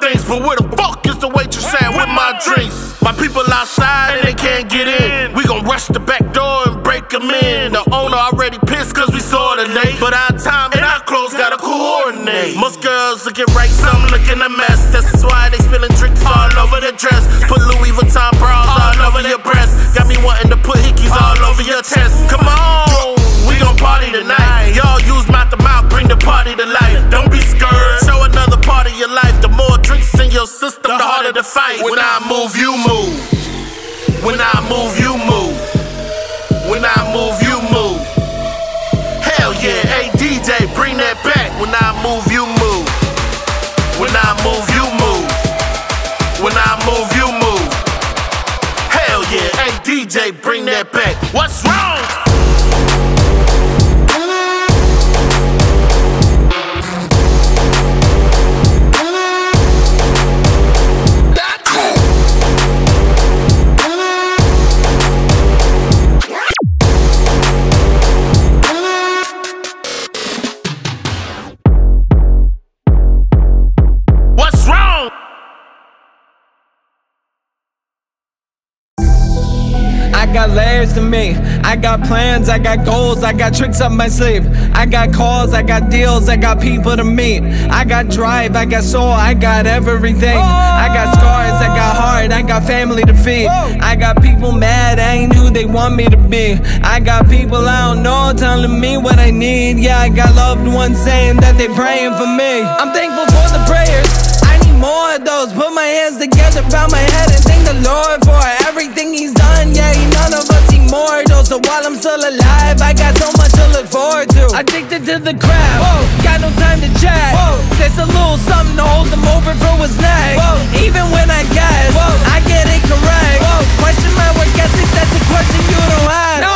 thinks. But where the fuck is the waitress at with my drinks? My people outside and they can't get in. We gon' rush the back door and break them in. The owner already pissed cause we saw the late. But our time and our clothes gotta coordinate. Most girls looking right, some looking a mess. That's why they spilling drinks all over the dress. Put Louis Vuitton bras all over your breast. Got me wanting to put hickeys all over your chest. Come on, we gon' party tonight. Y'all use mouth to mouth, bring the party to life. Don't be scared. Show part of your life. The more drinks in your system, the harder the fight. When I move, you move. When I move, you move. When I move, you move. Hell yeah, hey DJ, bring that back. When I move, you move. When I move, you move. When I move, you move. Hell yeah, hey DJ, bring that back. What's wrong? I got plans, I got goals, I got tricks up my sleeve. I got calls, I got deals, I got people to meet. I got drive, I got soul, I got everything. I got scars, I got heart, I got family to feed. I got people mad, I ain't who they want me to be. I got people I don't know telling me what I need. Yeah, I got loved ones saying that they praying for me. I'm thankful for the prayers. I need more of those. Put my hands together, bow my head, and thank the Lord for everything He's done. Yeah, none of immortal. So while I'm still alive, I got so much to look forward to. Addicted to the crowd, got no time to chat. There's a little something to hold them over for what's next. Even when I guess, I get it correct. Question my work ethic, that's a question you don't no, no,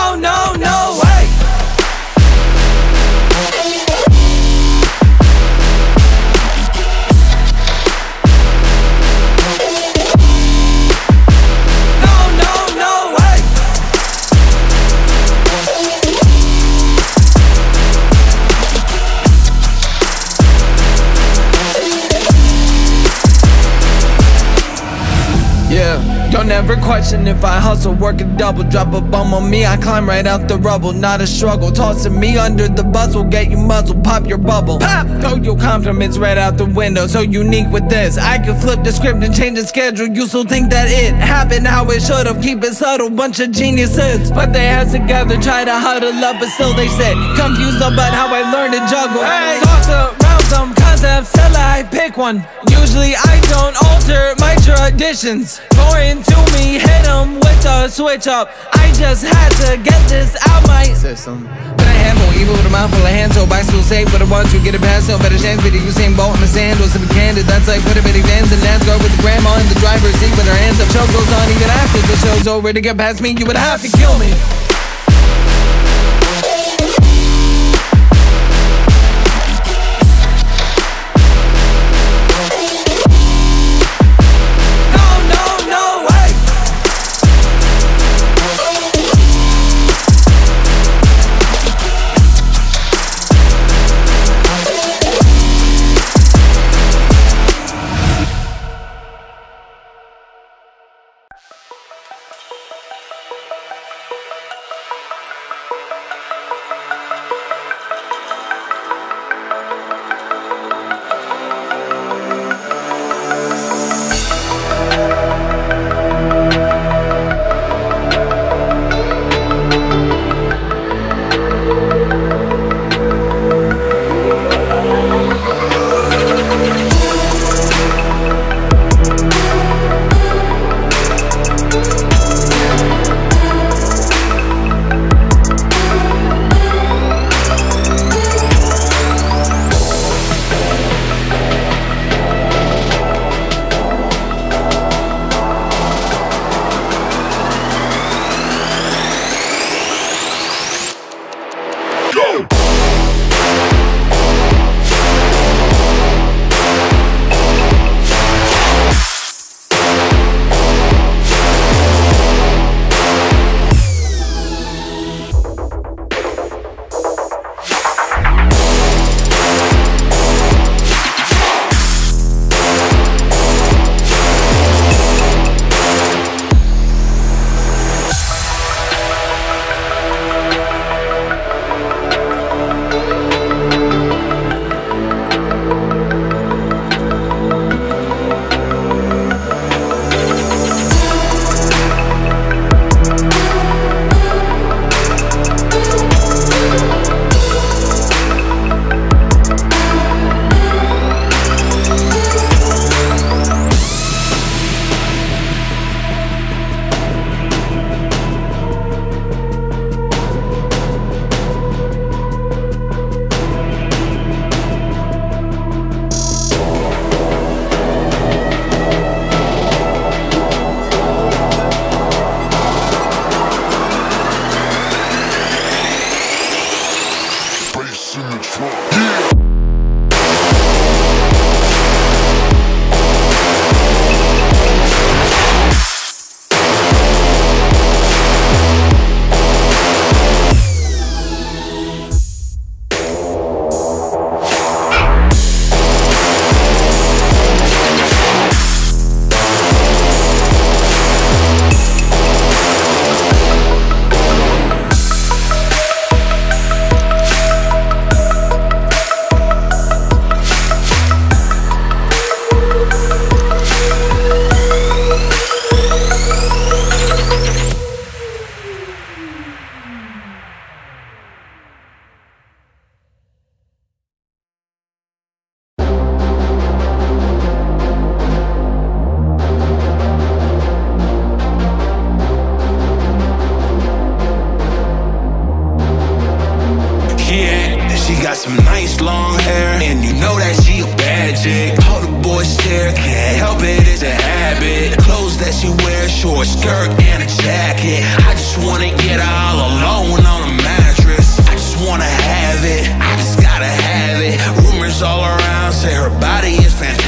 Yeah, question if I hustle, work a double, drop a bum on me, I climb right out the rubble, not a struggle. Tossing me under the bus will get you muzzled, pop your bubble. Pop! Throw your compliments right out the window, so unique with this. I can flip the script and change the schedule, you still think that it happened how it should've. Keep it subtle, bunch of geniuses. Put their heads together, try to huddle up, but still they sit confused about how I learned to juggle. Hey. Toss around some concepts till I pick one. Usually I don't alter my traditions. Foreign to me, hit 'em with a switch up. I just had to get this out my system. But I have more evil with a mouth full of hands, so still safe. But I want to get it past, no better chance. But you same boat in the sand, or some candid. That's like put a bitty vans and NASCAR with the grandma in the driver's seat with her hands up. Show goes on even after the show's over. To get past me, you would have to kill me.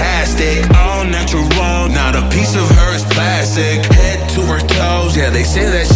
Fantastic. All natural, not a piece of her is plastic. Head to her toes, yeah, they say that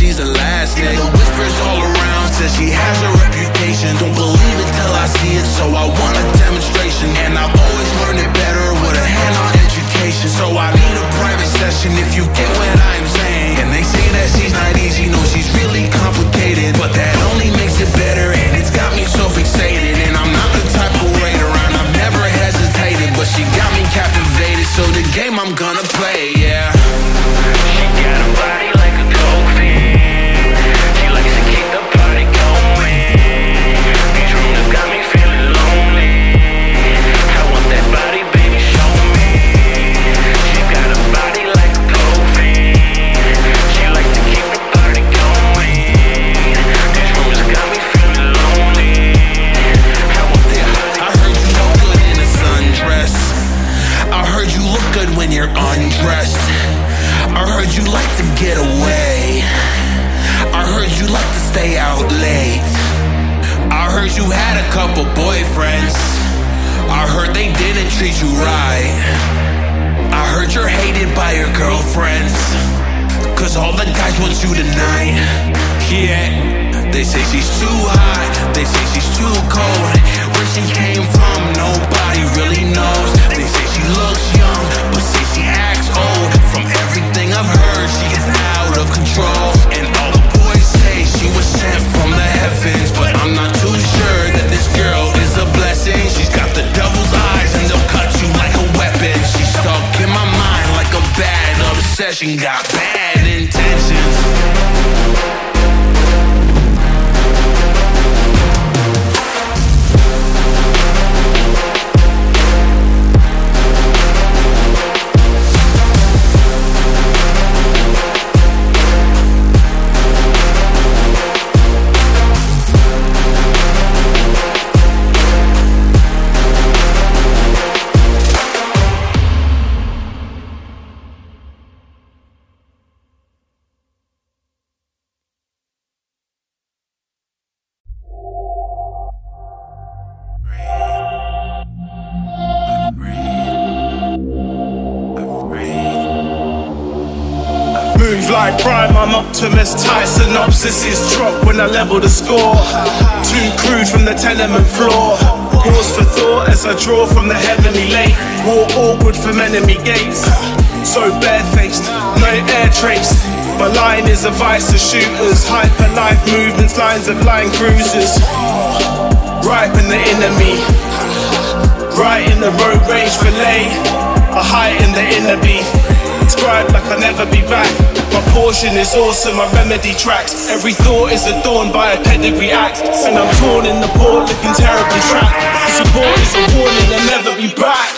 is drop when I level the score. Too crude from the tenement floor. Pause for thought as I draw from the heavenly lake. Walk awkward from enemy gates. So barefaced, no air trace. My line is a vice of shooters. Hyper life movements, lines of line cruisers. Ripen the enemy. Right in the road rage fillet. A height in the inner beef. Scribe like I'll never be back. Portion is awesome, my remedy tracks. Every thought is adorned by a pedigree act. And I'm torn in the port, looking terribly trapped. The support is a warning, I'll never be back.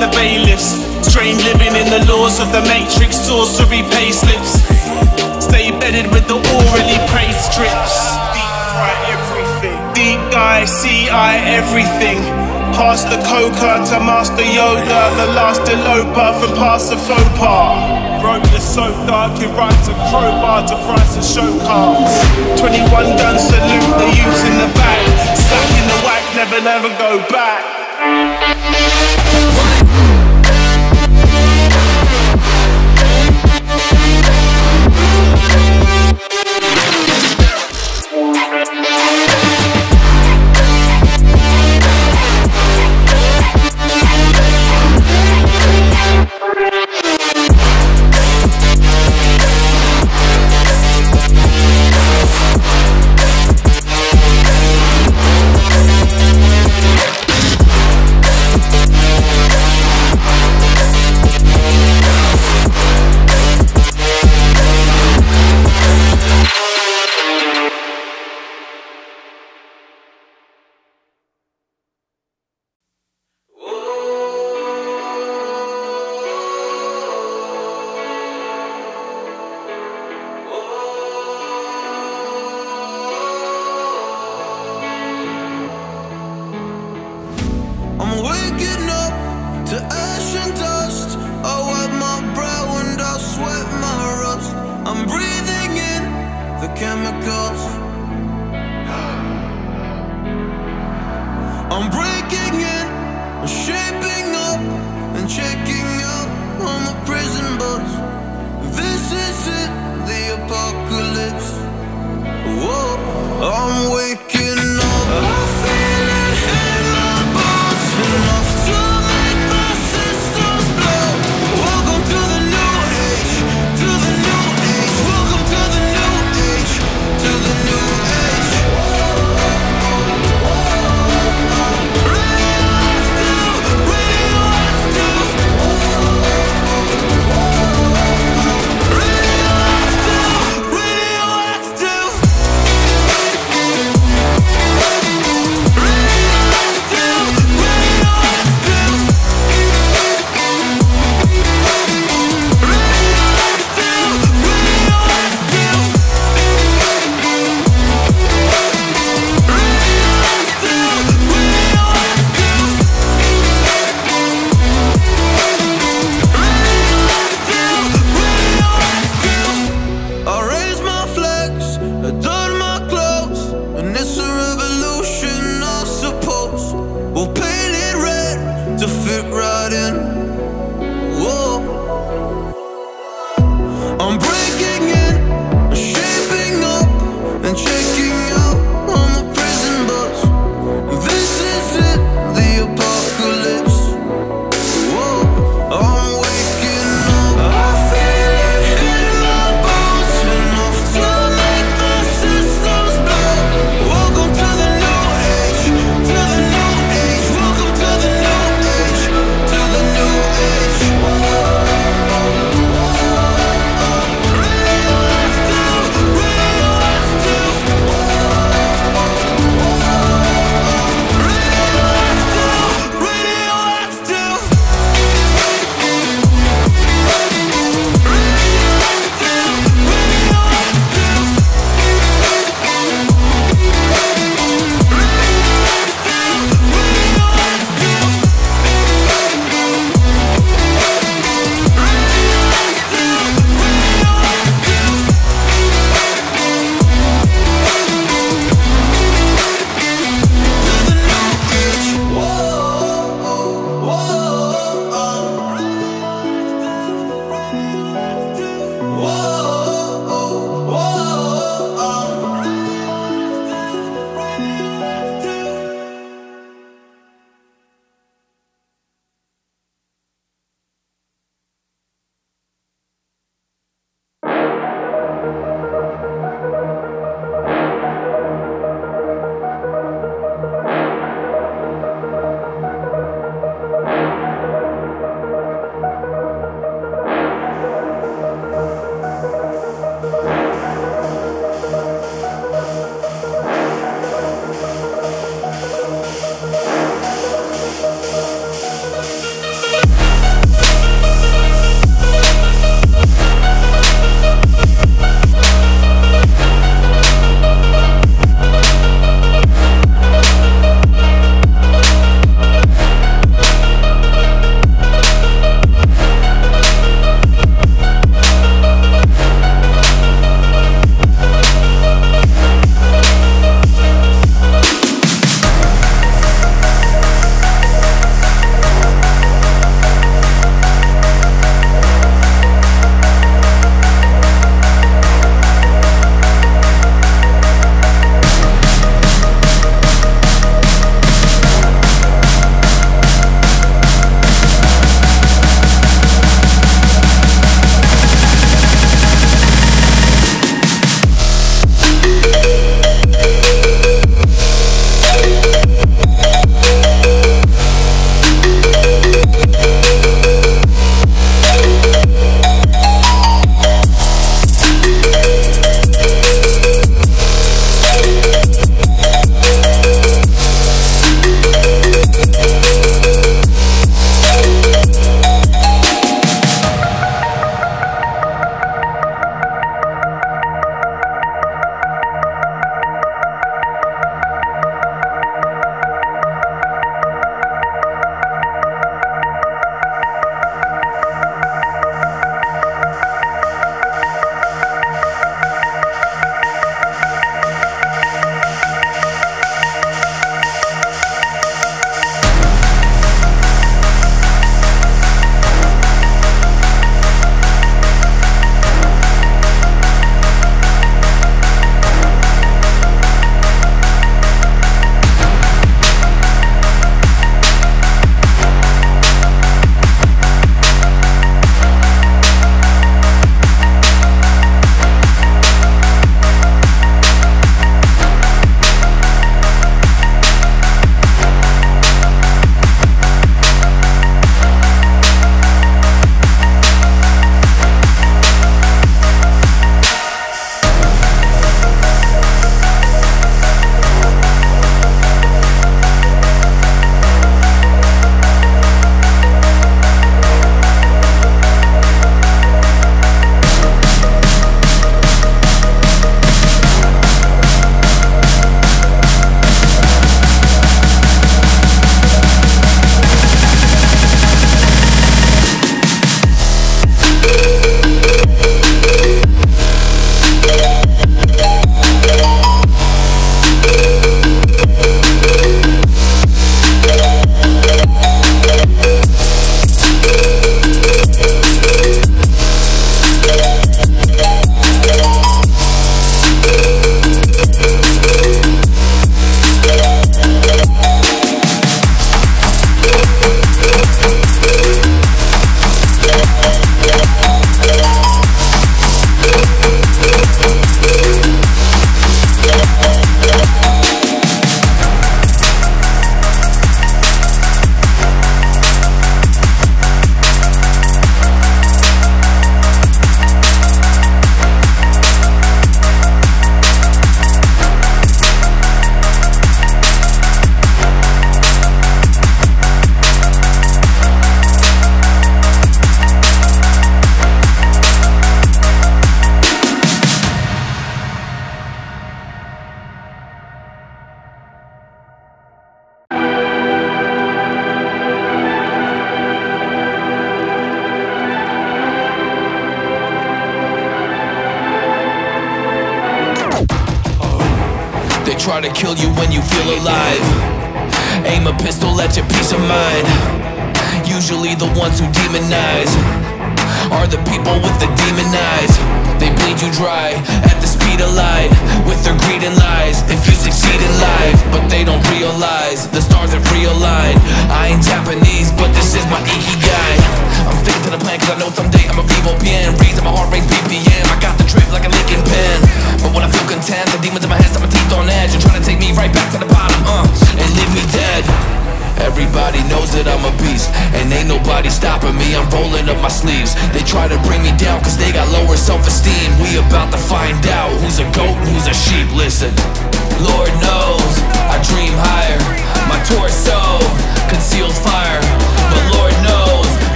The bailiffs. Strange living in the laws of the matrix, sorcery payslips. Stay bedded with the orally praised strips. Deep fry everything. Deep guy, CI everything. Past the coca to Master Yoda, the last eloper from past the faux pas. is so dark, it rides a crowbar to price of show cars. 21 gun salute, the youths in the back. Stuck in the whack, never, never go back.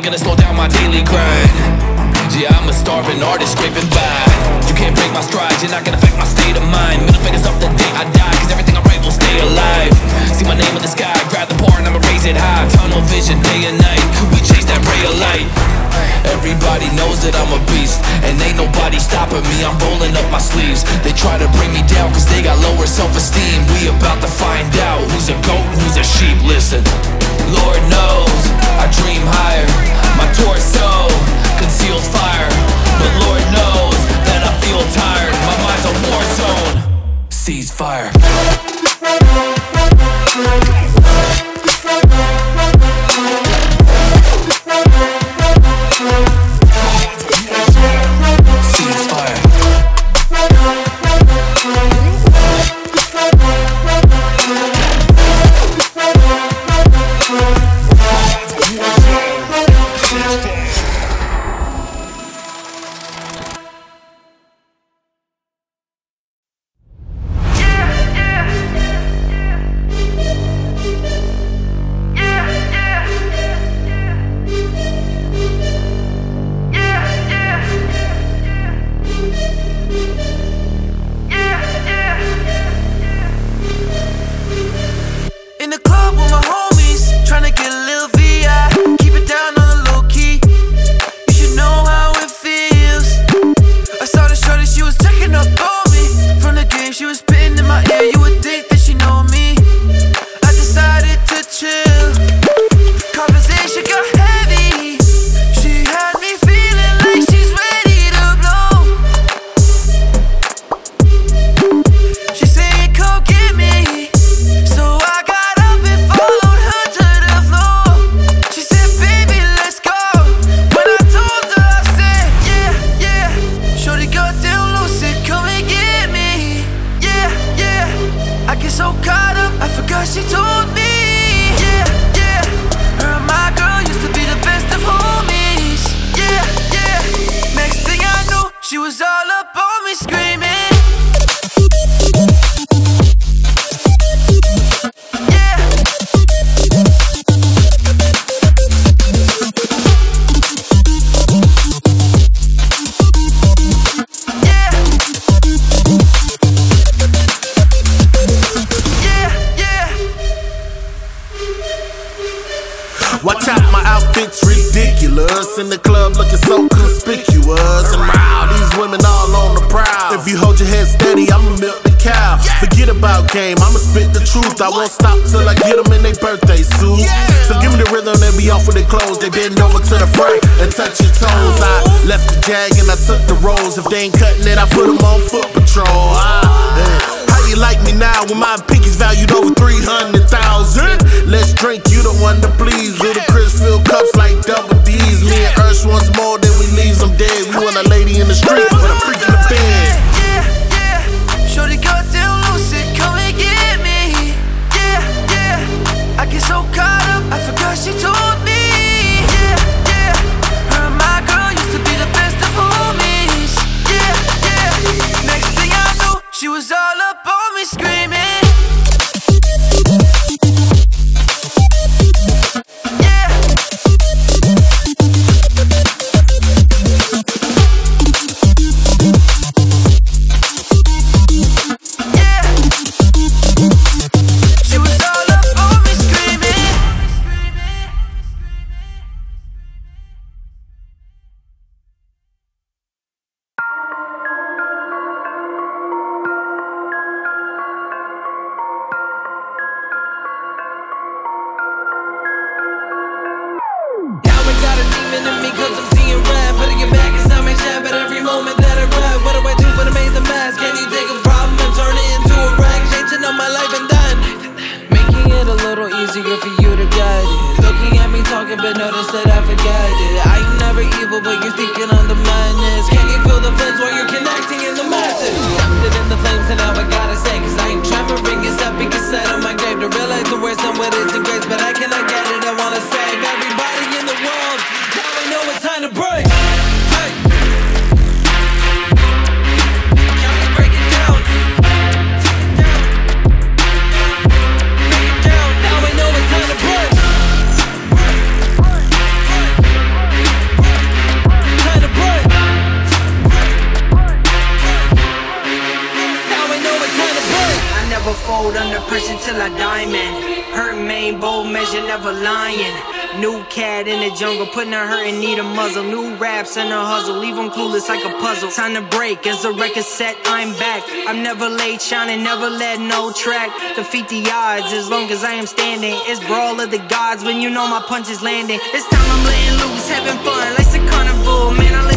Nobody gonna slow down my daily grind. Yeah, I'm a starving artist scraping by You can't break my stride, you're not gonna affect my state of mind. Middle fingers up the day I die, cause everything I write will stay alive. See my name in the sky, grab the bar and I'ma raise it high. Tunnel vision, day and night, we chase that ray of light. Everybody knows that I'm a beast And ain't nobody stopping me, I'm rolling up my sleeves. They try to bring me down cause they got lower self-esteem. We about to find out who's a goat and who's a sheep. Listen, Lord knows I dream higher. My torso conceals fire But Lord knows that I feel tired. My mind's a war zone. Cease fire As a record set, I'm back. I'm never late, shining, never let no track. Defeat the odds as long as I am standing. It's brawl of the gods when you know my punch is landing. This time I'm letting loose, having fun, life's a carnival, man. I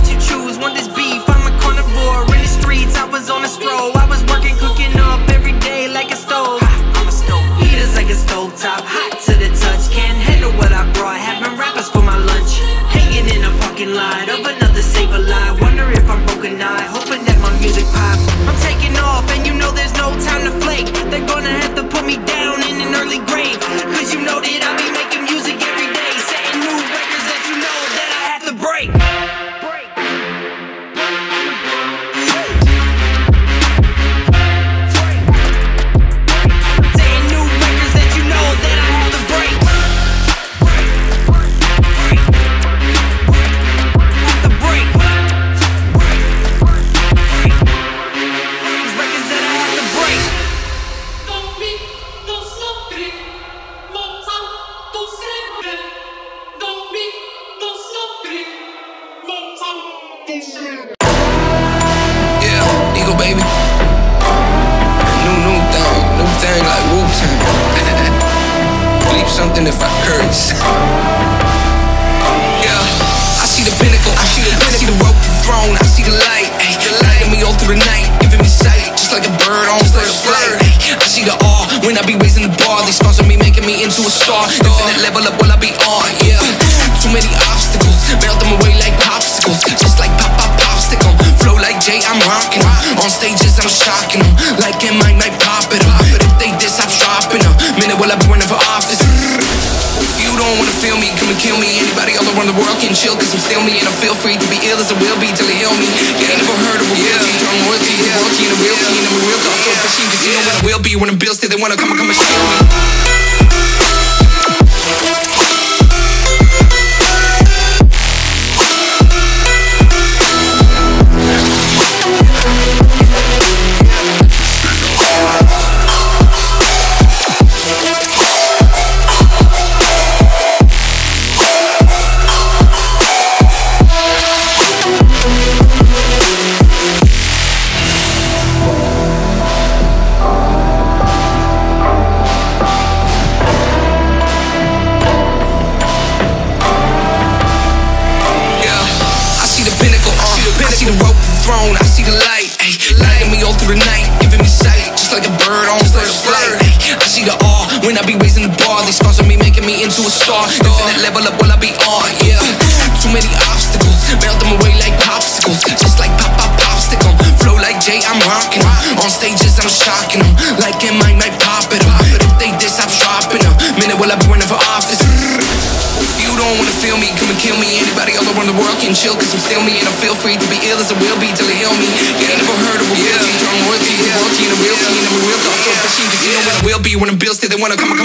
wanna come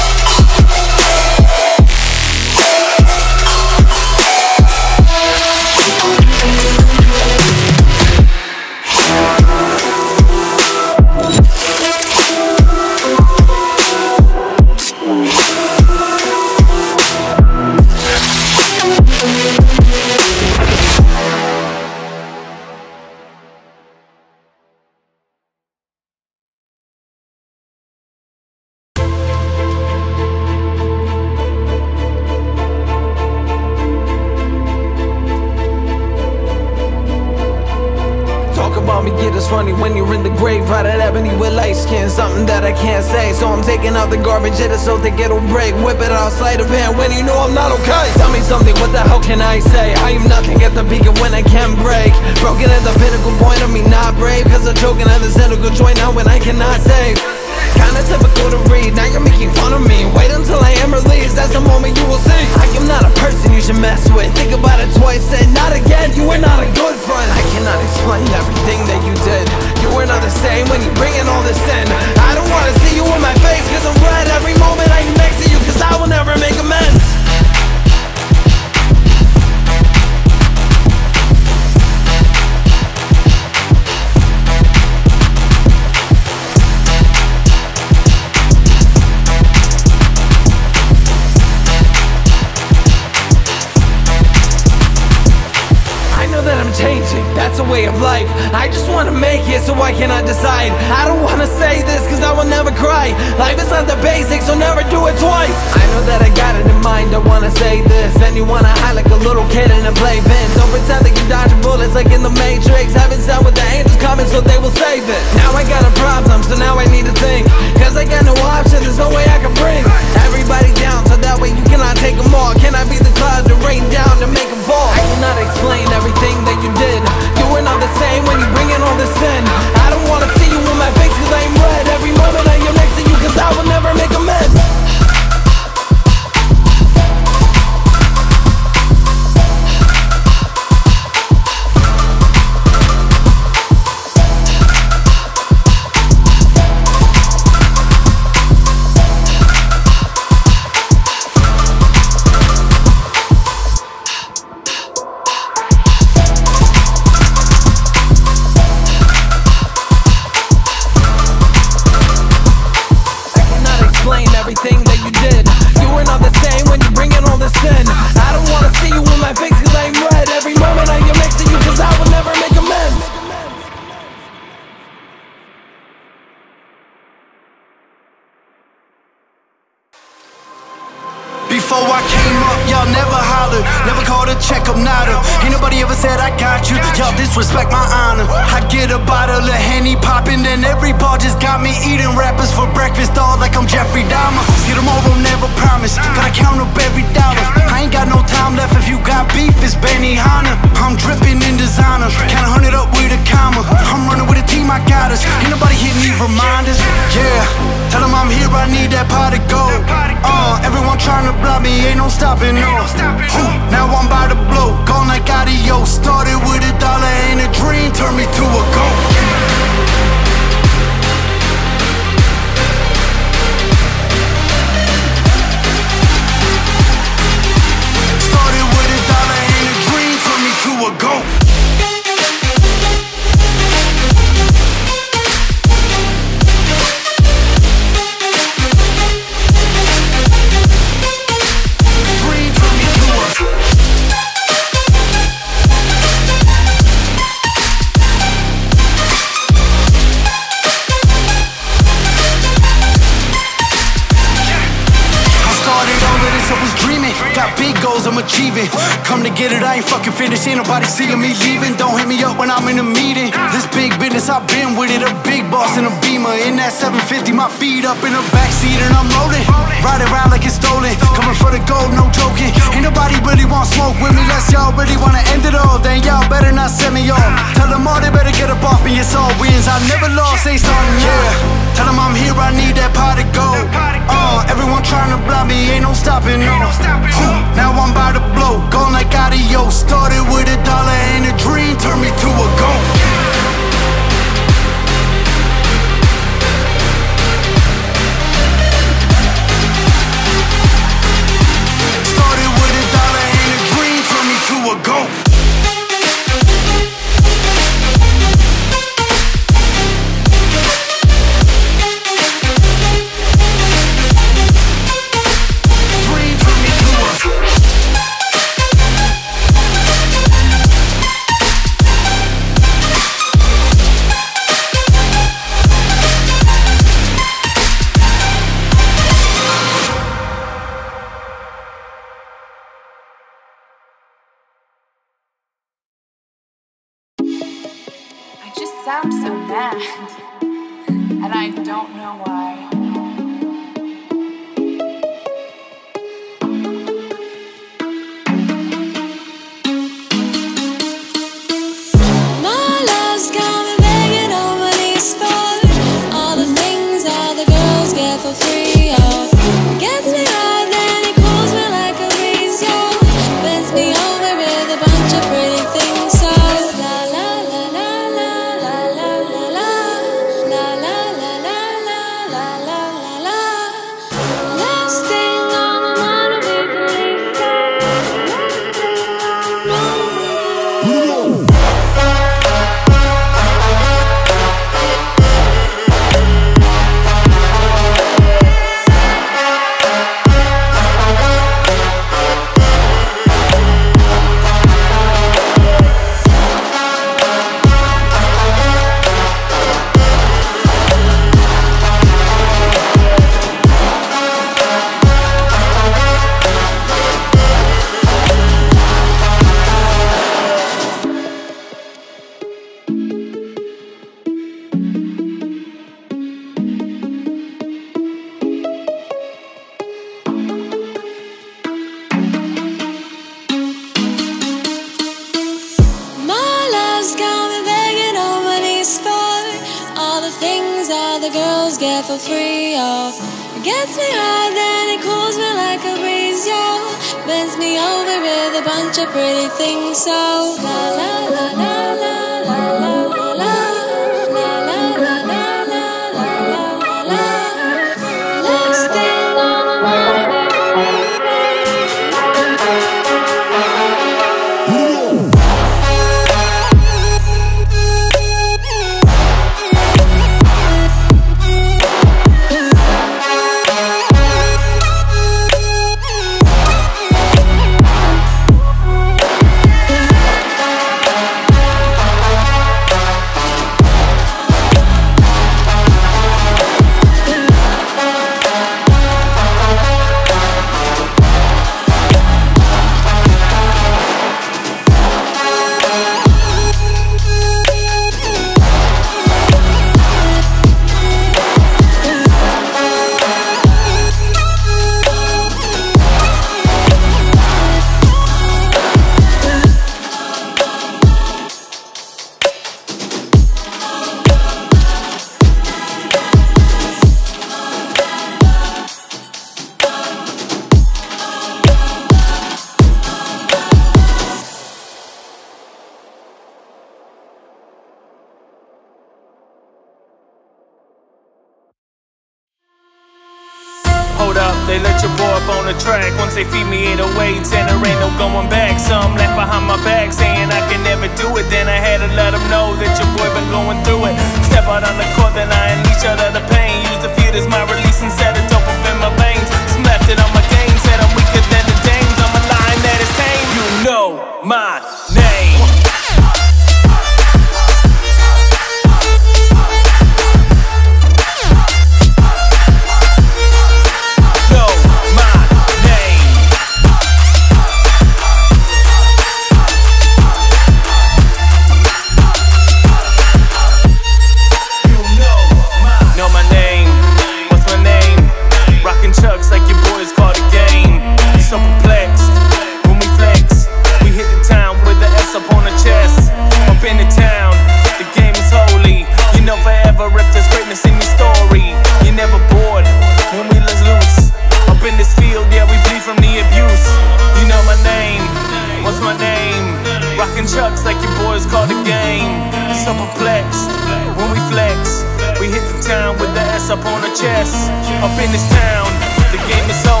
When we flex, we hit the town with the S up on the chest. Up in this town, the game is so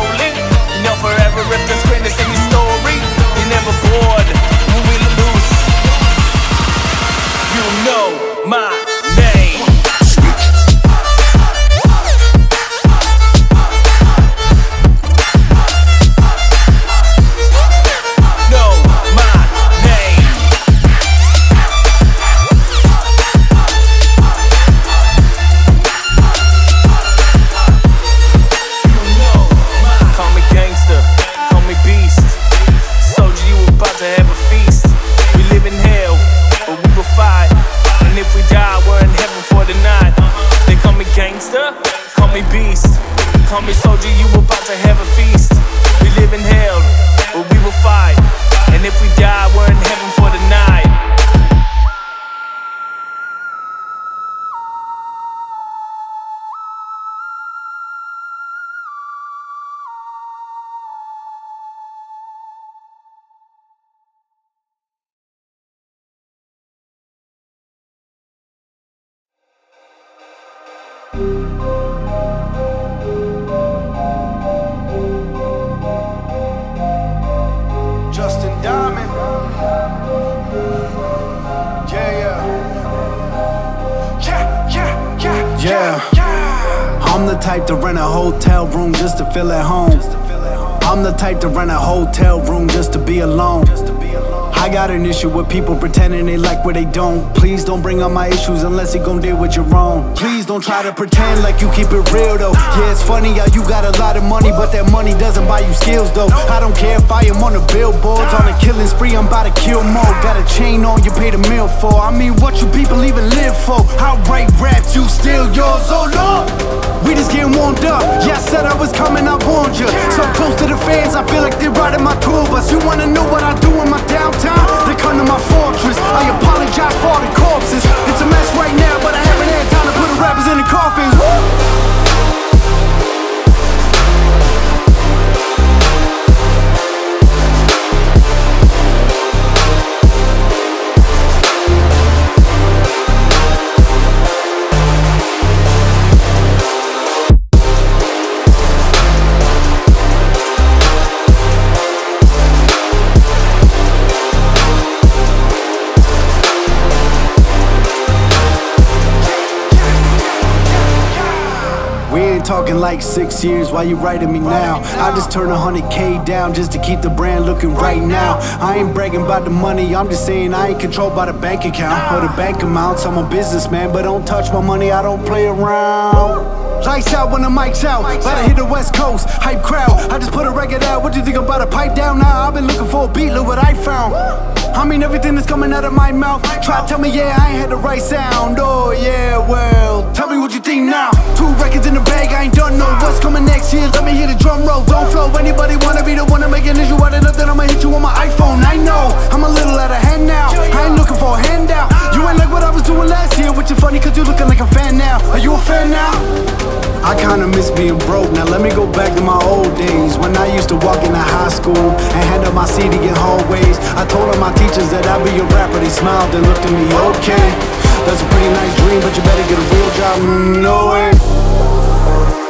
don't. Please don't bring up my issues unless you gon' deal with your own. Please don't try to pretend like you keep it real though. Yeah, it's funny how you got a lot of money, but that money doesn't buy you skills though. I don't care if I am on the billboards, on a killing spree, I'm about to kill more. Got a chain on, you paid a meal for. I mean, what you people even live for? I write raps, you steal yours, oh lord. We just getting warmed up. Yeah, I said I was coming, I warned you. So close to the fans, I feel like they're riding my tour bus. You wanna know what I do in my downtime? They come to my fortress. I apologize for all the corpses. It's a mess right now, but I haven't had time to put the rappers in the coffins. Woo! Talking like six years, why you writing me now? I just turned 100k down just to keep the brand looking right now. I ain't bragging about the money, I'm just saying I ain't controlled by the bank account or the bank amounts. I'm a businessman, but don't touch my money, I don't play around. Lights out when the mic's out, about to hit the west coast, hype crowd. I just put a record out, what you think about a pipe down now? I've been looking for a beat, look what I found. I mean everything that's coming out of my mouth. Try to tell me, yeah, I ain't had the right sound. Oh yeah, well, tell me what you think now. Two records in the bag, I ain't done no. What's coming next year? Let me hear the drum roll. Don't flow. Anybody wanna be the one to make an issue out of nothing? I'ma hit you on my iPhone. I know I'm a little out of hand now. I ain't looking for a handout. You ain't like what I was doing last year, which is funny cause you looking like a fan now. Are you a fan now? I kinda miss being broke. Now let me go back to my old days when I used to walk into high school and hand up my CD in hallways. I told all my teachers that I'd be a rapper. They smiled and looked at me, okay. That's a pretty nice dream, but you better get a real job. Mm, No way.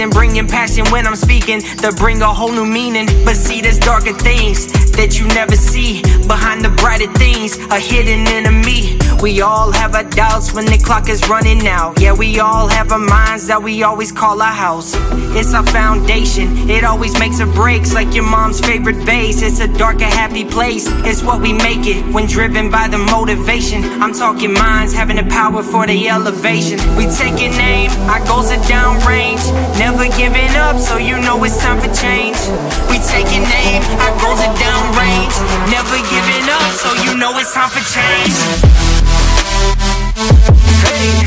I'm. Bringing passion when I'm speaking. They bring a whole new meaning. But see, there's darker things that you never see. Behind the brighter things, a hidden enemy. We all have our doubts when the clock is running out. Yeah, we all have our minds that we always call our house. It's our foundation. It always makes or breaks like your mom's favorite vase. It's a dark and happy place. It's what we make it when driven by the motivation. I'm talking minds having the power for the elevation. We take taking aim, our goals are downrange. Never giving up, so you know it's time for change. We take taking aim, our goals are downrange. Never giving up, so you know it's time for change. Hey.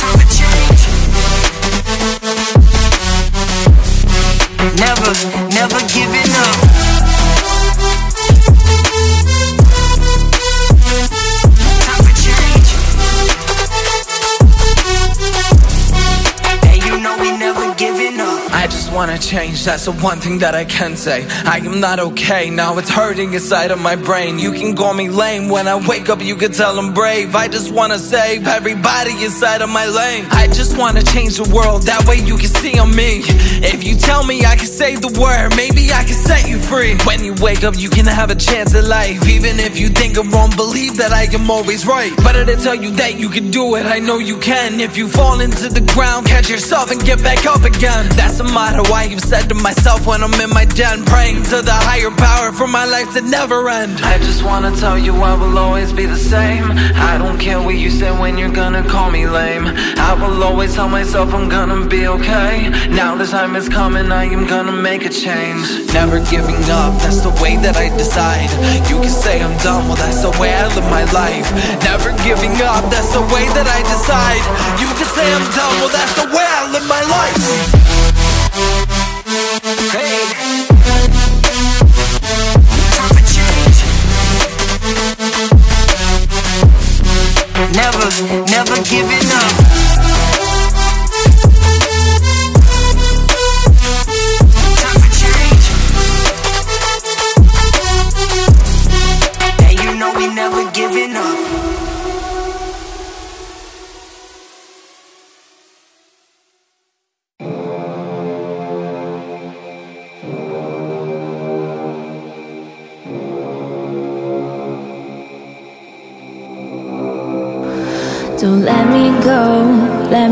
Time for change. Never, never giving up. Time for change. Hey, you know we never giving up. I just wanna change, that's the one thing that I can say. I am not okay, now it's hurting inside of my brain. You can call me lame, when I wake up, you can tell I'm brave. I just wanna save everybody inside of my lane. I just wanna change the world, that way you can see on me. If you tell me I can save the world, maybe I can set you free. When you wake up, you can have a chance at life. Even if you think I'm wrong, believe that I am always right. Better to tell you that you can do it, I know you can. If you fall into the ground, catch yourself and get back up again. That's a motto I have said to myself when I'm in my den, praying to the higher power for my life to never end. I just wanna tell you I will always be the same. I don't care what you say when you're gonna call me lame. I will always tell myself I'm gonna be okay. Now the time is coming, I am gonna make a change. Never giving up, that's the way that I decide. You can say I'm done, well that's the way I live my life. Never giving up, that's the way that I decide. You can say I'm done, well that's the way I live my life. Never, never giving up.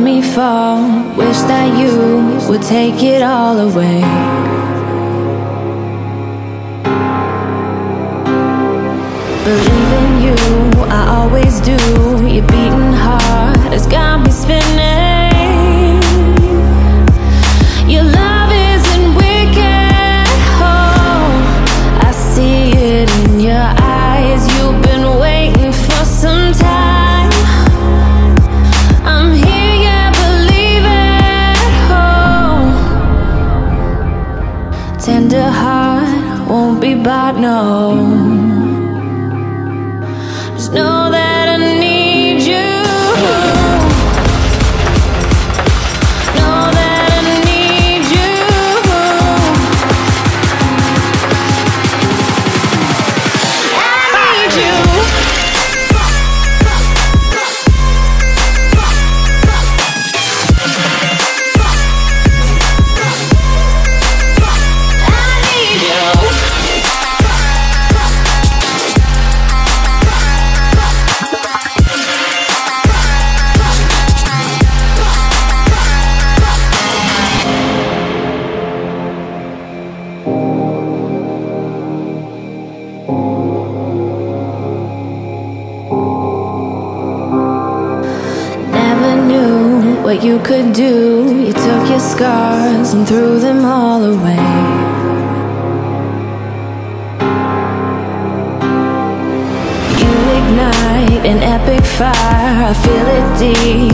Me fall. Wish that you would take it all away. Believe in you, I always do. Your beating heart has got me spinning. You could do. You took your scars and threw them all away. You ignite an epic fire. I feel it deep,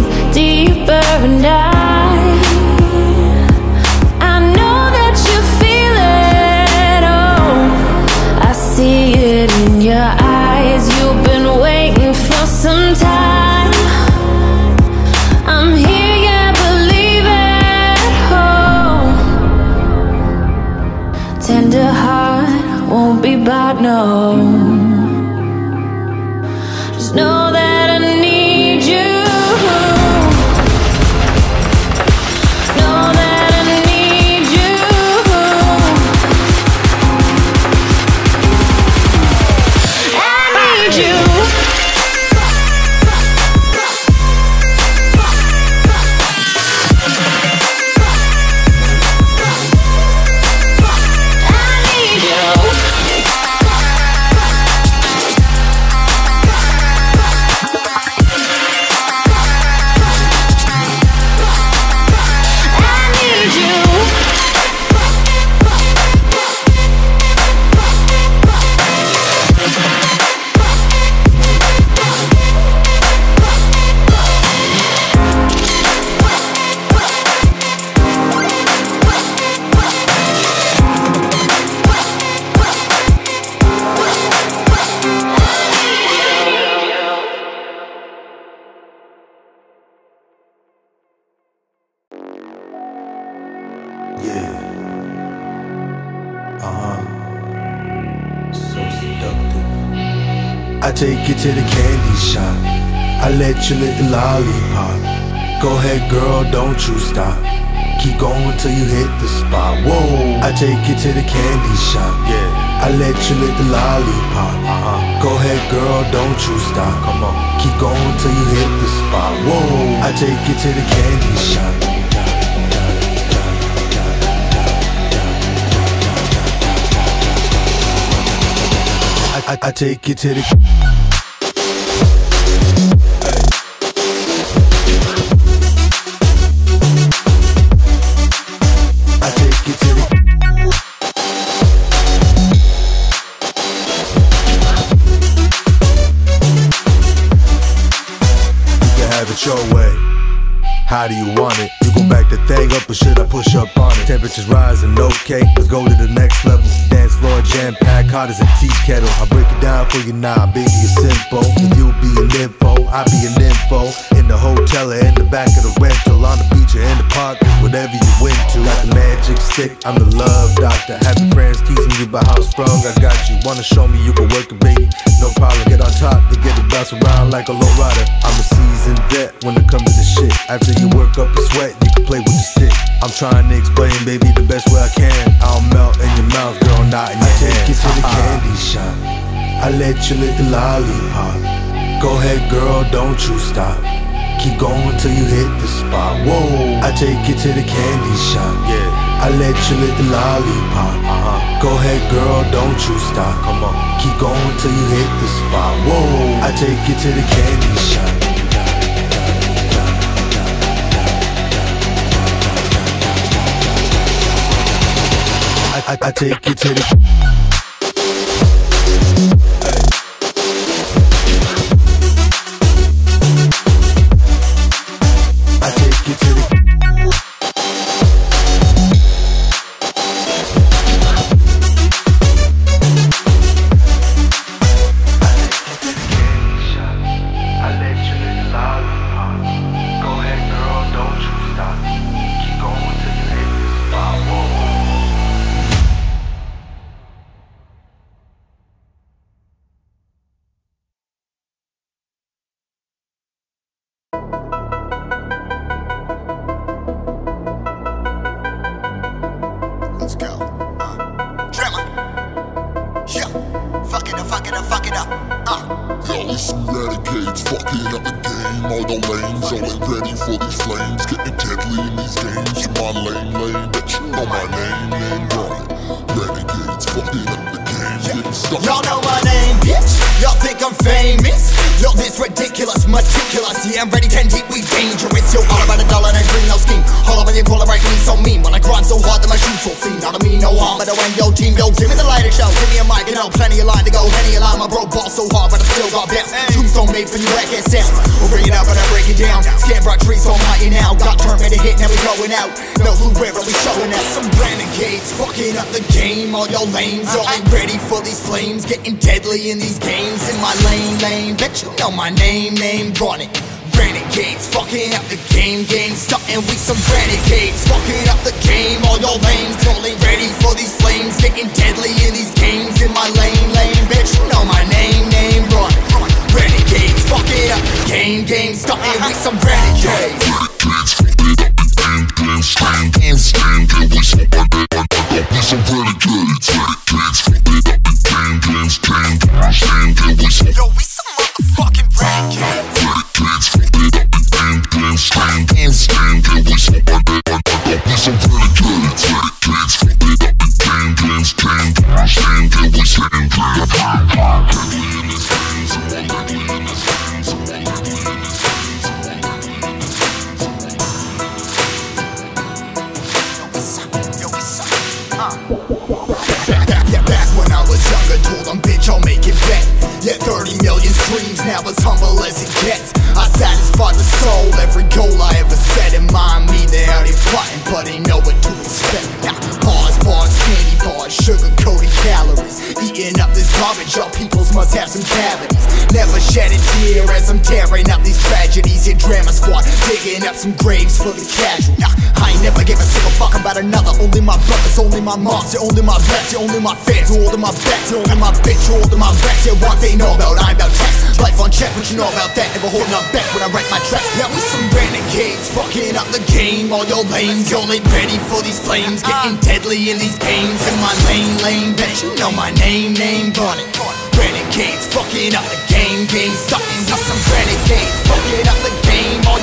I take you to the candy shop. I let you lick the lollipop. Go ahead, girl, don't you stop. Keep going till you hit the spot. Whoa. I take you to the candy shop. Yeah. I let you lick the lollipop. Uh-huh. Go ahead, girl, don't you stop. Come on. Keep going till you hit the spot. Whoa. I take you to the candy shop. I, I, I take you to the How do you want it? You gon' back the thing up or should I push up on it? Temperatures rising, okay, let's go to the next level. Dance floor jam packed, hot as a tea kettle. I break it down for you now, baby, it's simple. If you be an info, I be an info. In the hotel or in the back of the rental, on the beach or in the park, whatever you went to. Got the magic stick, I'm the love doctor. Having friends teasing you about how strong I got you. Wanna show me you can work it, baby? No problem, get on top to get it bounce around like a low rider. I'm a seasoned vet when it comes to the shit. After you work up a sweat, you can play with the stick. I'm trying to explain, baby, the best way I can. I'll melt in your mouth, girl, not in your I take you to the uh-uh. candy shop. I let you lick the lollipop. Go ahead, girl, don't you stop. Keep going till you hit the spot. Whoa, I take you to the candy shop. Yeah, I let you lick the lollipop. Uh-huh. Go ahead, girl, don't you stop. Come on, keep going till you hit the spot. Whoa, I take you to the candy shop. I, I, I take you to the know my name, name, run it. Renegades, fucking up the game, game, starting with some renegades, fucking up the some graves for the casual. Nah, I ain't never give a single fuck about another. Only my brothers, only my moms, you're only my reps, you're only my fans, you're only my backs, you're only my bitch, you're only my reps. You're what they know about, I'm about text. Life on check, what you know about that? Never holding up back when I write my tracks. Now we some renegades, fucking up the game. All your lanes, y'all ain't ready for these flames. Uh-uh. Getting deadly in these games. In my lane, lane, bet you know my name, name, it. Renegades, fucking up the game, game, with some renegades, fucking up the game.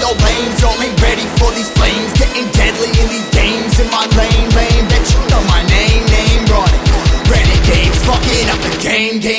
Your lanes, y'all ain't ready for these flames. Getting deadly in these games. In my lane, lane, bet you know my name, name, run it. Renegades, fucking up the game, game,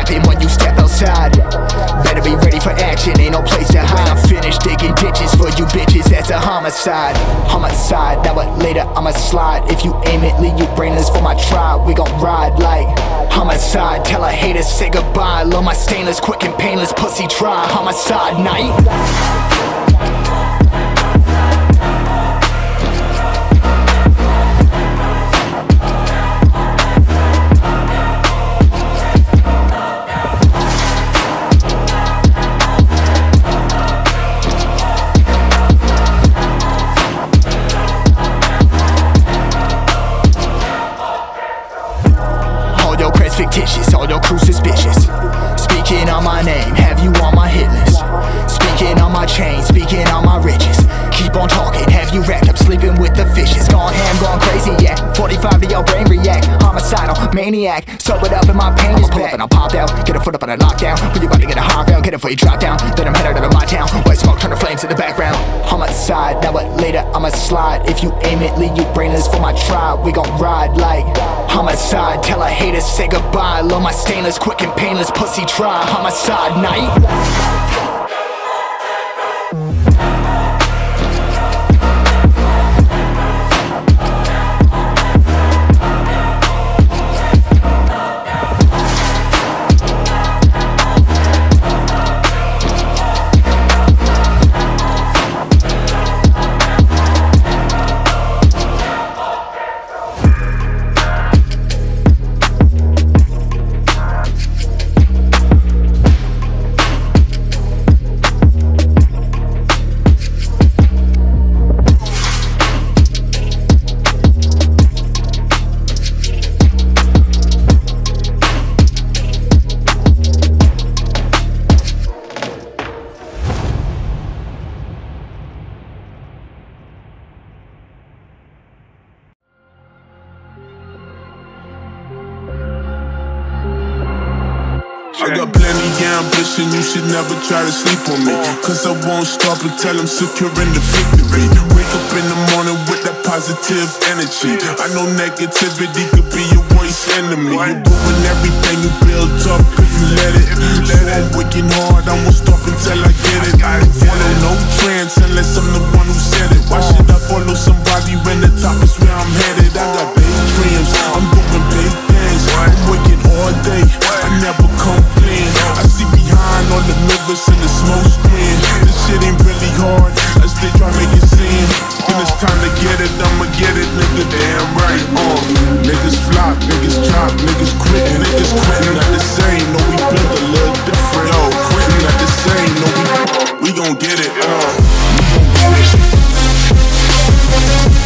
happen when you step outside. Better be ready for action, ain't no place to hide. When I'm finished digging ditches for you bitches, that's a homicide. Homicide, now but later I'ma slide. If you aim it, leave you brainless for my tribe. We gon' ride like homicide. Tell a hater say goodbye. Love my stainless, quick and painless, pussy dry. Homicide night. maniac. it up and my pain I'ma is pull back. up and I'll pop out. Get a foot up and I lock down. But you about to get a hard round. Get it before you drop down. Then I'm headed out of my town. White smoke turn to flames in the background. Homicide. now what? later I'ma slide. If you aim it, leave you brainless for my tribe. We gon' ride like homicide. Tell a hater say goodbye. Love my stainless, quick and painless pussy try. Homicide night. Try to sleep on me. Cause I won't stop until I'm securing the victory. Wake up in the morning with that positive energy. I know negativity could be your worst enemy. You ruin everything you built up if you let it. So I'm working hard, I won't stop until I get it. I don't follow no trends unless I'm the one who said it. Why should I follow somebody when the top is where I'm headed? I got big dreams, I'm doing big things. I'm working all day, I never complain. I see behind all the mirrors and the smoke screen. This shit ain't really hard, as they try make it seem. When it's time to get it, I'ma get it, nigga. Damn right, uh. Niggas flop, niggas drop, niggas quitting, niggas quitting not the same. No, we built a little different. Yo, quitting not the same. No, we we gon' get it, uh. We gon' get it.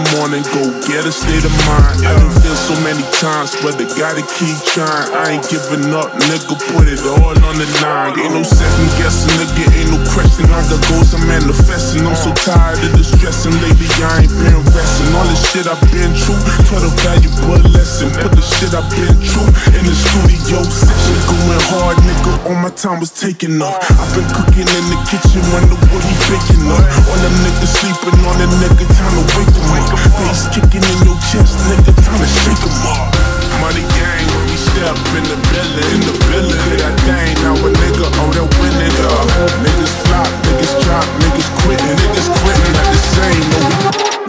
The morning, go get a state of mind. I done feel so many times, but I gotta keep trying. I ain't giving up, nigga, put it all on the line. Ain't no second guessing, nigga, ain't no question. I got goals I'm manifesting. I'm so tired of the stressing, lately I ain't been resting. All the shit I've been through, taught a valuable lesson. Put the shit I've been through in the studio session. Going hard, nigga, all my time was taking up. I've been cooking in the kitchen, wonder what he baking up. All them niggas sleeping on the nigga, time to wake them up. Bass kicking in your chest, nigga, to shake them up. Money gang, we step in the building, in the building. Hit that thing, now a nigga, oh, they're winning. Uh, niggas flop, niggas drop, niggas quitting, niggas quitting at the same.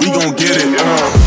We, we gon' get it, uh.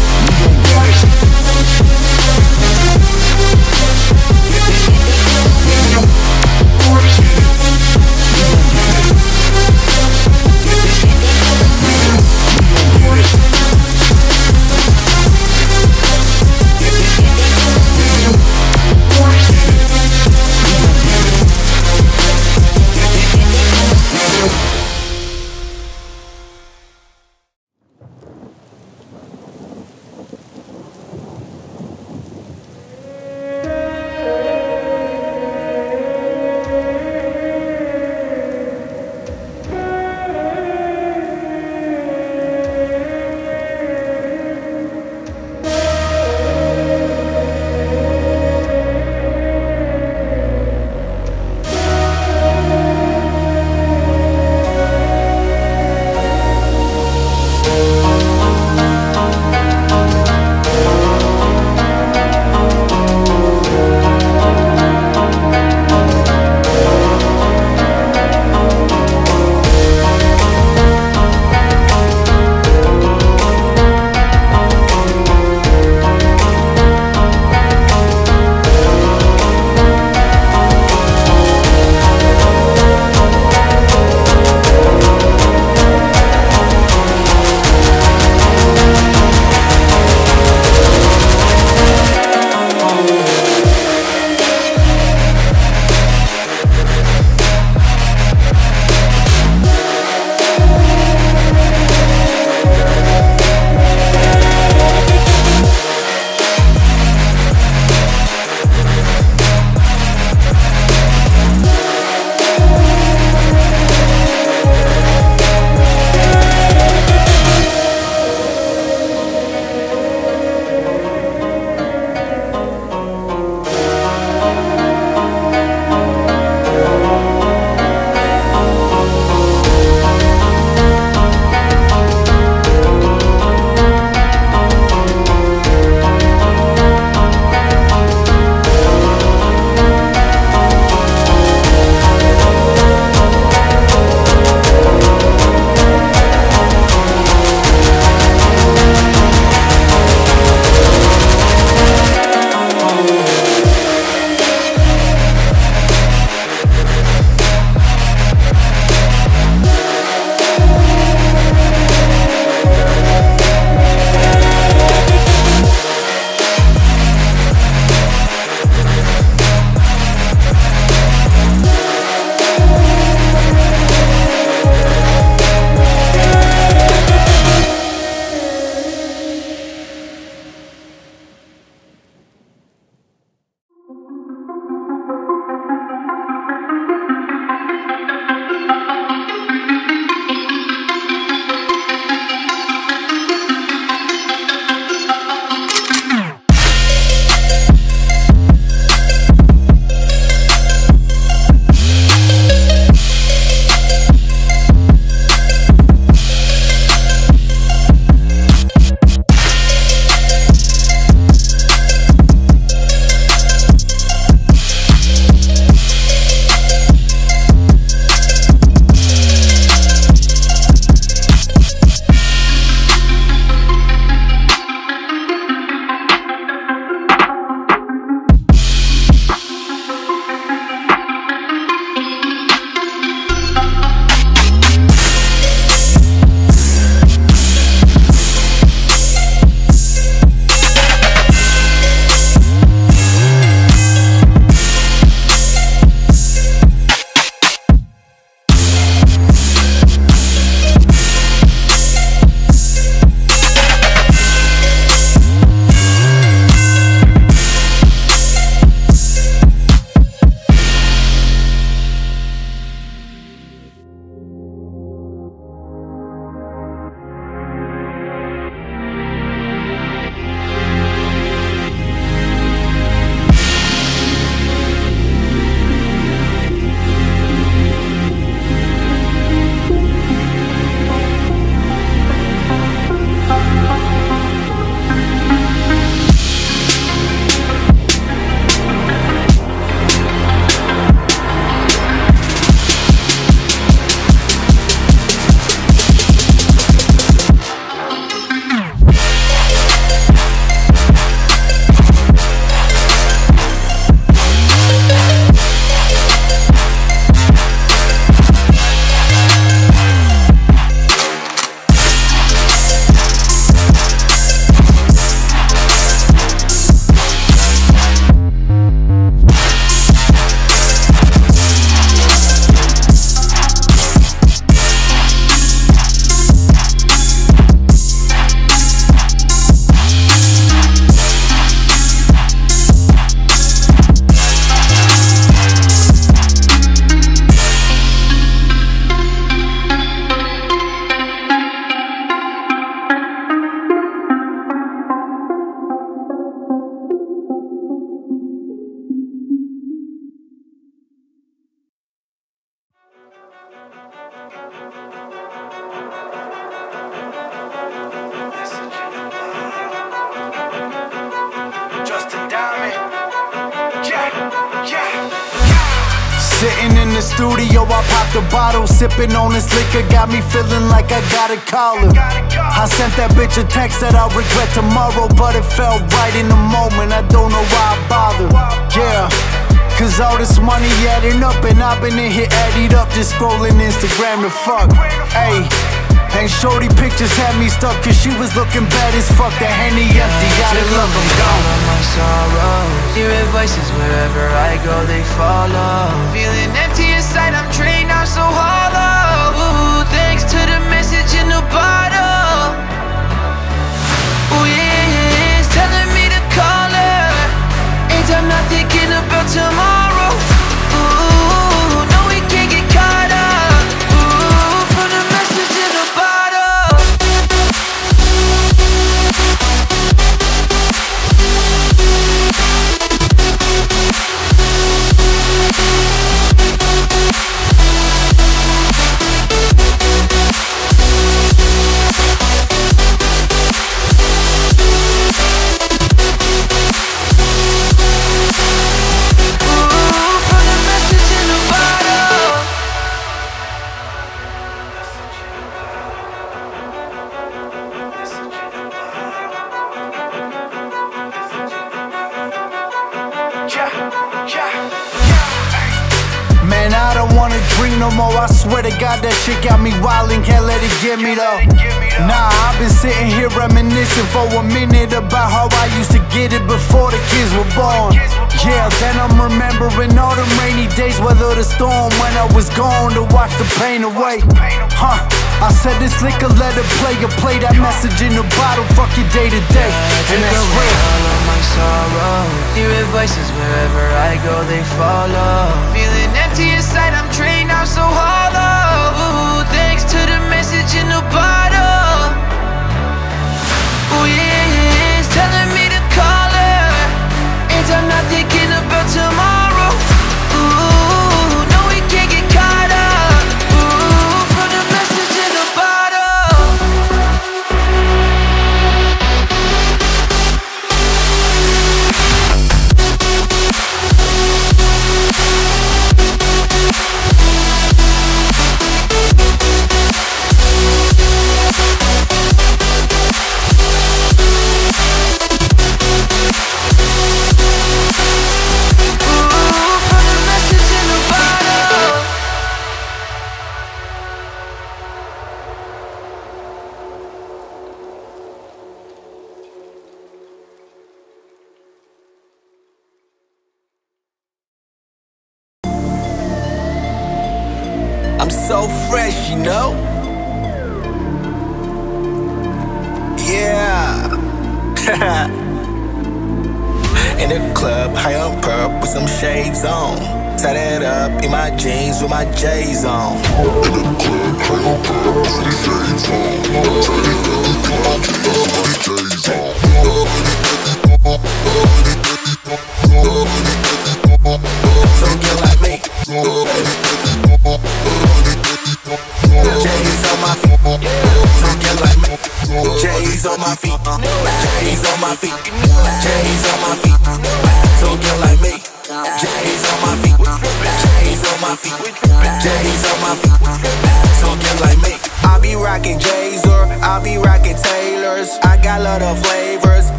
Stuck,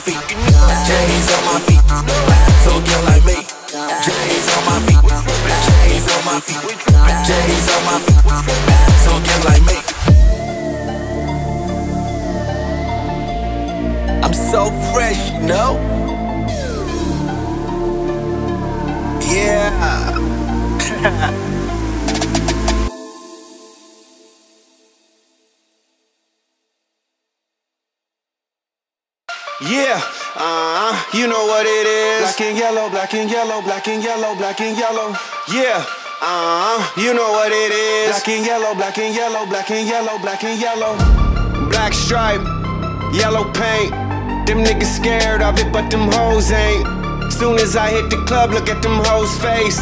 feet. Yellow, black and yellow, black and yellow. Yeah, uh, you know what it is. Black and yellow, black and yellow, black and yellow, black and yellow. Black stripe, yellow paint. Them niggas scared of it, but them hoes ain't. Soon as I hit the club, look at them hoes' face.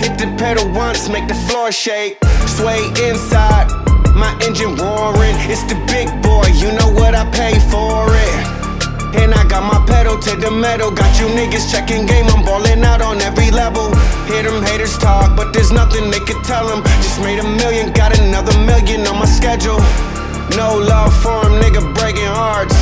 Hit the pedal once, make the floor shake. Sway inside, my engine roaring. It's the big boy, you know what I pay for it. And I got my pedal to the metal. Got you niggas checking game, I'm ballin' out on every level. Hear them haters talk, but there's nothing they could tell them. Just made a million, got another million on my schedule. No love for him, nigga breaking hearts.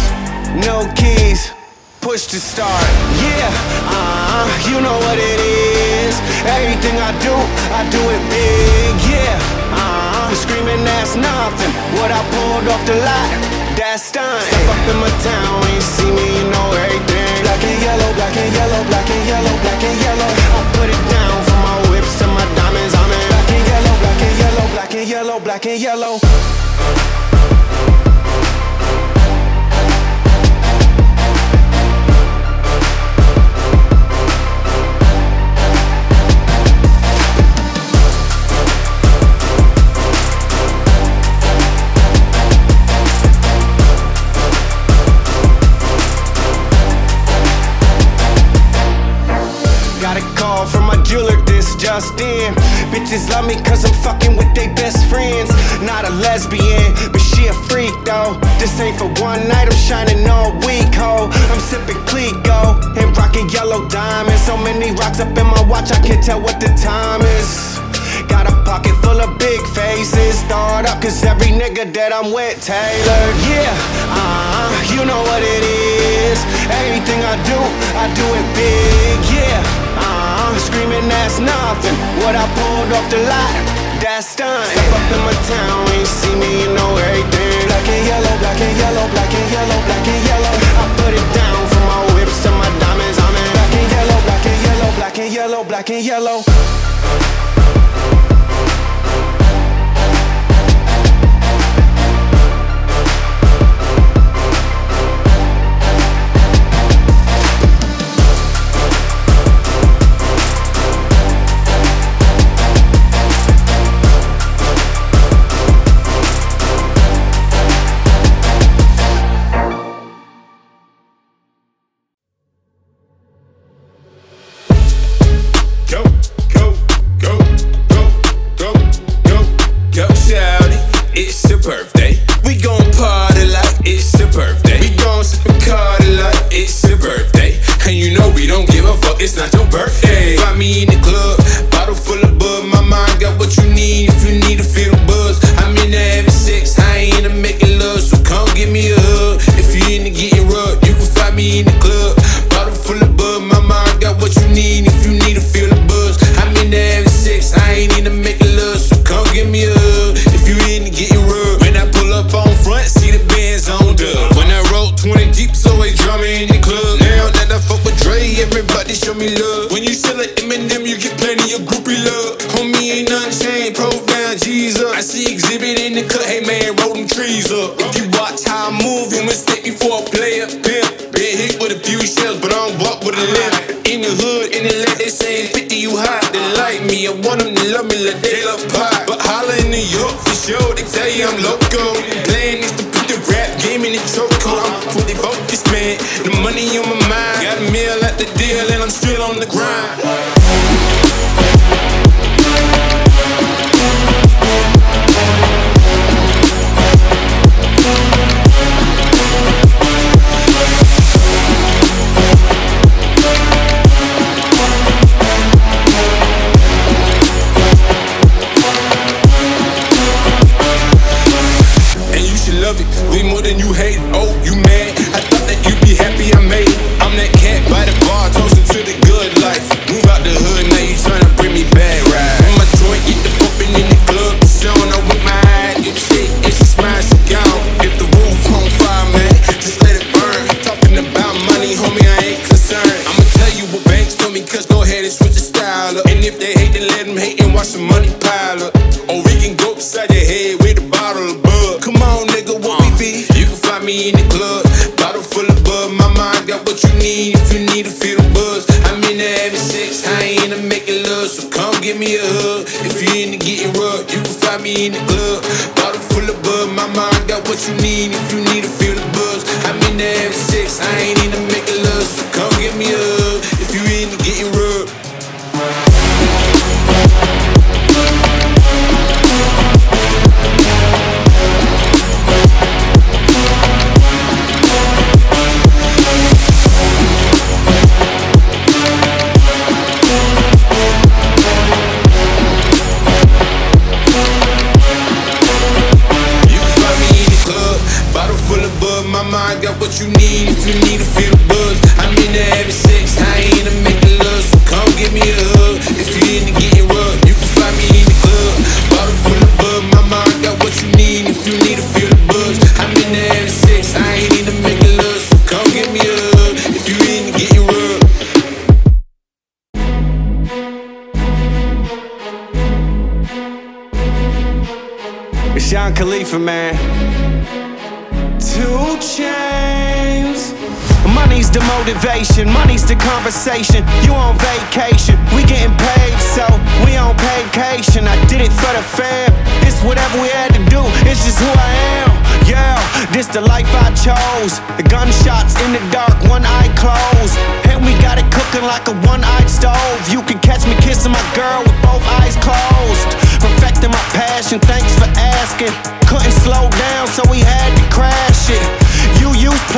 No keys, push to start. Yeah, uh, you know what it is. Everything I do, I do it big. Yeah, uh, screaming that's nothing. What I pulled off the lot, that's done. Step up in my town, when you see me, you know everything. Black and yellow, black and yellow, black and yellow, black and yellow. I put it down from my whips to my diamonds. I'm in black and yellow, black and yellow, black and yellow, black and yellow. Just in. Bitches love me cause I'm fucking with they best friends. Not a lesbian, but she a freak though. This ain't for one night, I'm shining all week, ho. I'm sipping Clicquot and rocking yellow diamonds. So many rocks up in my watch, I can't tell what the time is. Got a pocket full of big faces. Start up, cause every nigga that I'm with, Taylor. Yeah, uh, you know what it is. Everything I do, I do it big. Yeah, uh, screaming that's nothing. What I pulled off the lot, that's done. Step up in my town, when you see me, you know everything. Black and yellow, black and yellow, black and yellow, black and yellow. I put it down from my whips to my diamonds. I'm in black and yellow, black and yellow, black and yellow, black and yellow.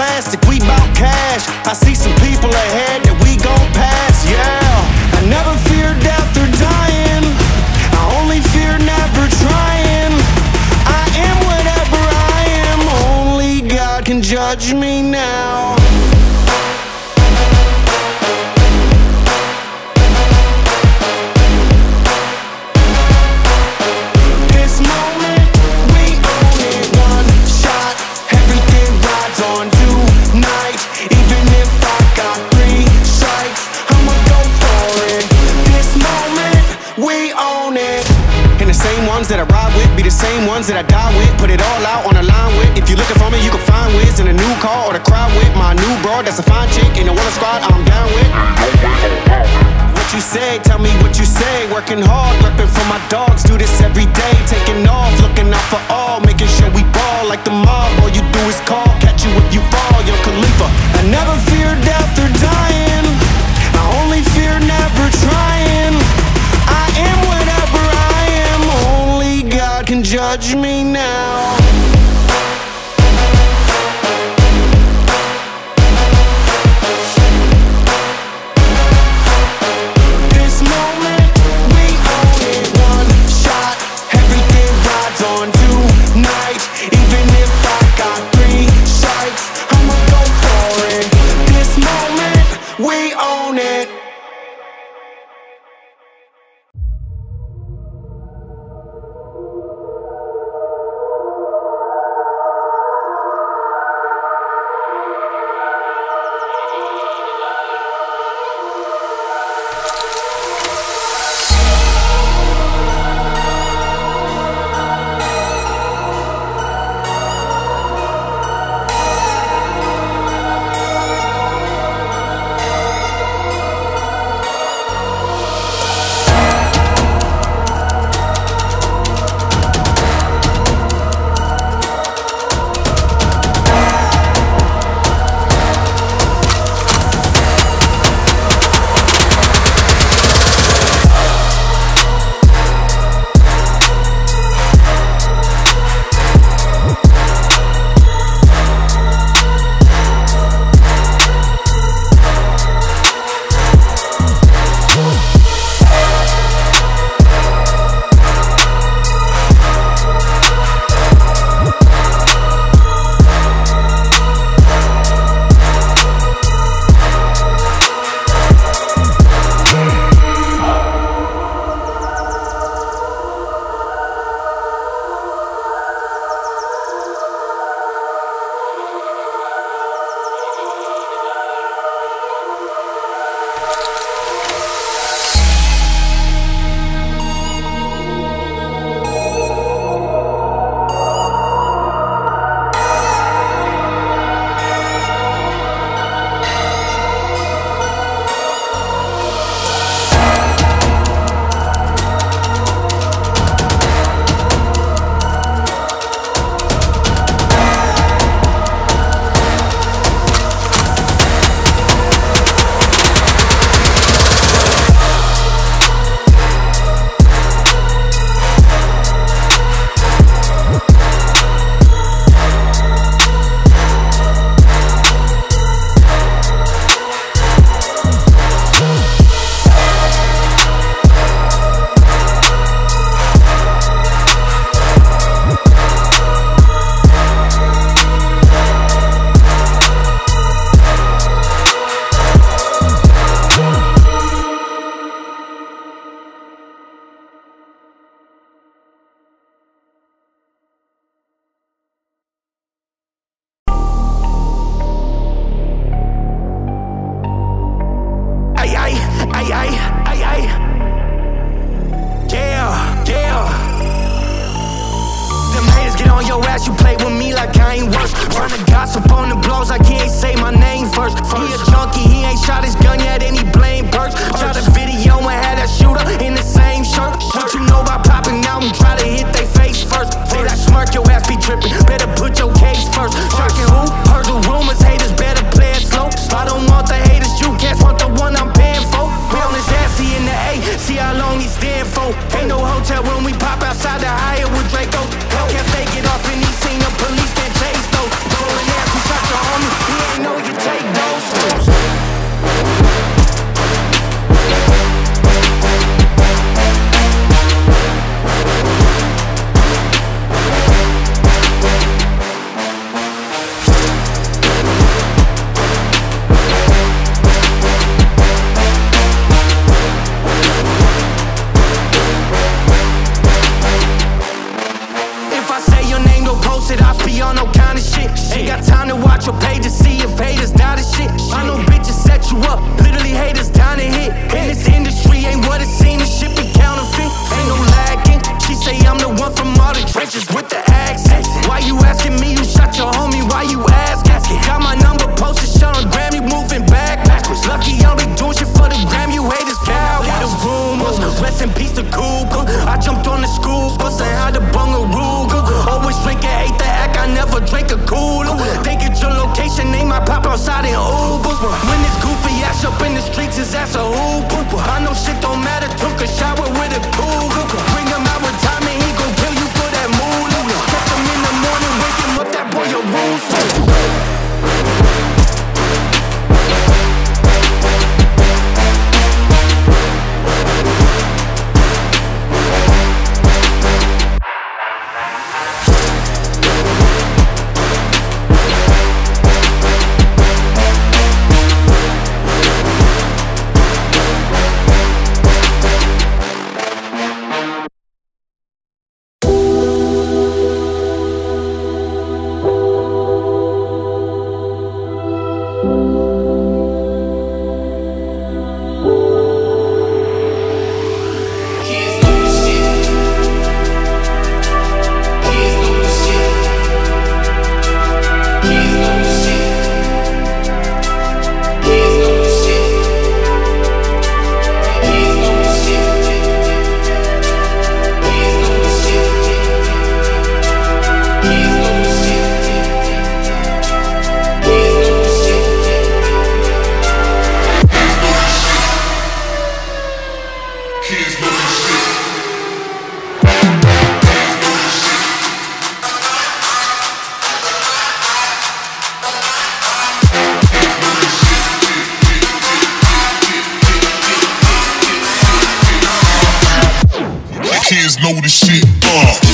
Plastic, we bout cash. I see some people ahead know this shit. Uh.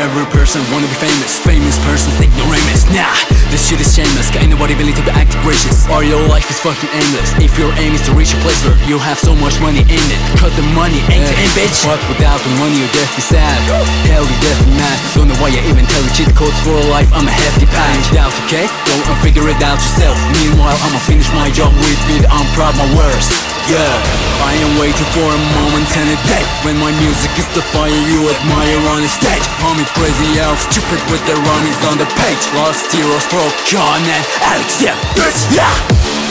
Every person Wanna be famous, famous person's ignoramus. Nah, this shit is shameless. Got nobody willing to be act gracious. Or your life is fucking endless. If your aim is to reach a place where you have so much money in it. Cut the money, ain't yeah. bitch. Fuck without the money you'll death be sad. Hell you death be mad. Don't know why you even tell the cheat codes for life I'm a hefty patch Doubt, okay? Go and figure it out yourself. Meanwhile I'ma finish my job with it. I'm proud my worst. Yeah, I am waiting for a moment and a day When my music is the fire. You admire on the stage. Call me crazy yeah, I'm stupid with the runnings on the page. Lost heroes, broke John and Alex, yeah, bitch, yeah.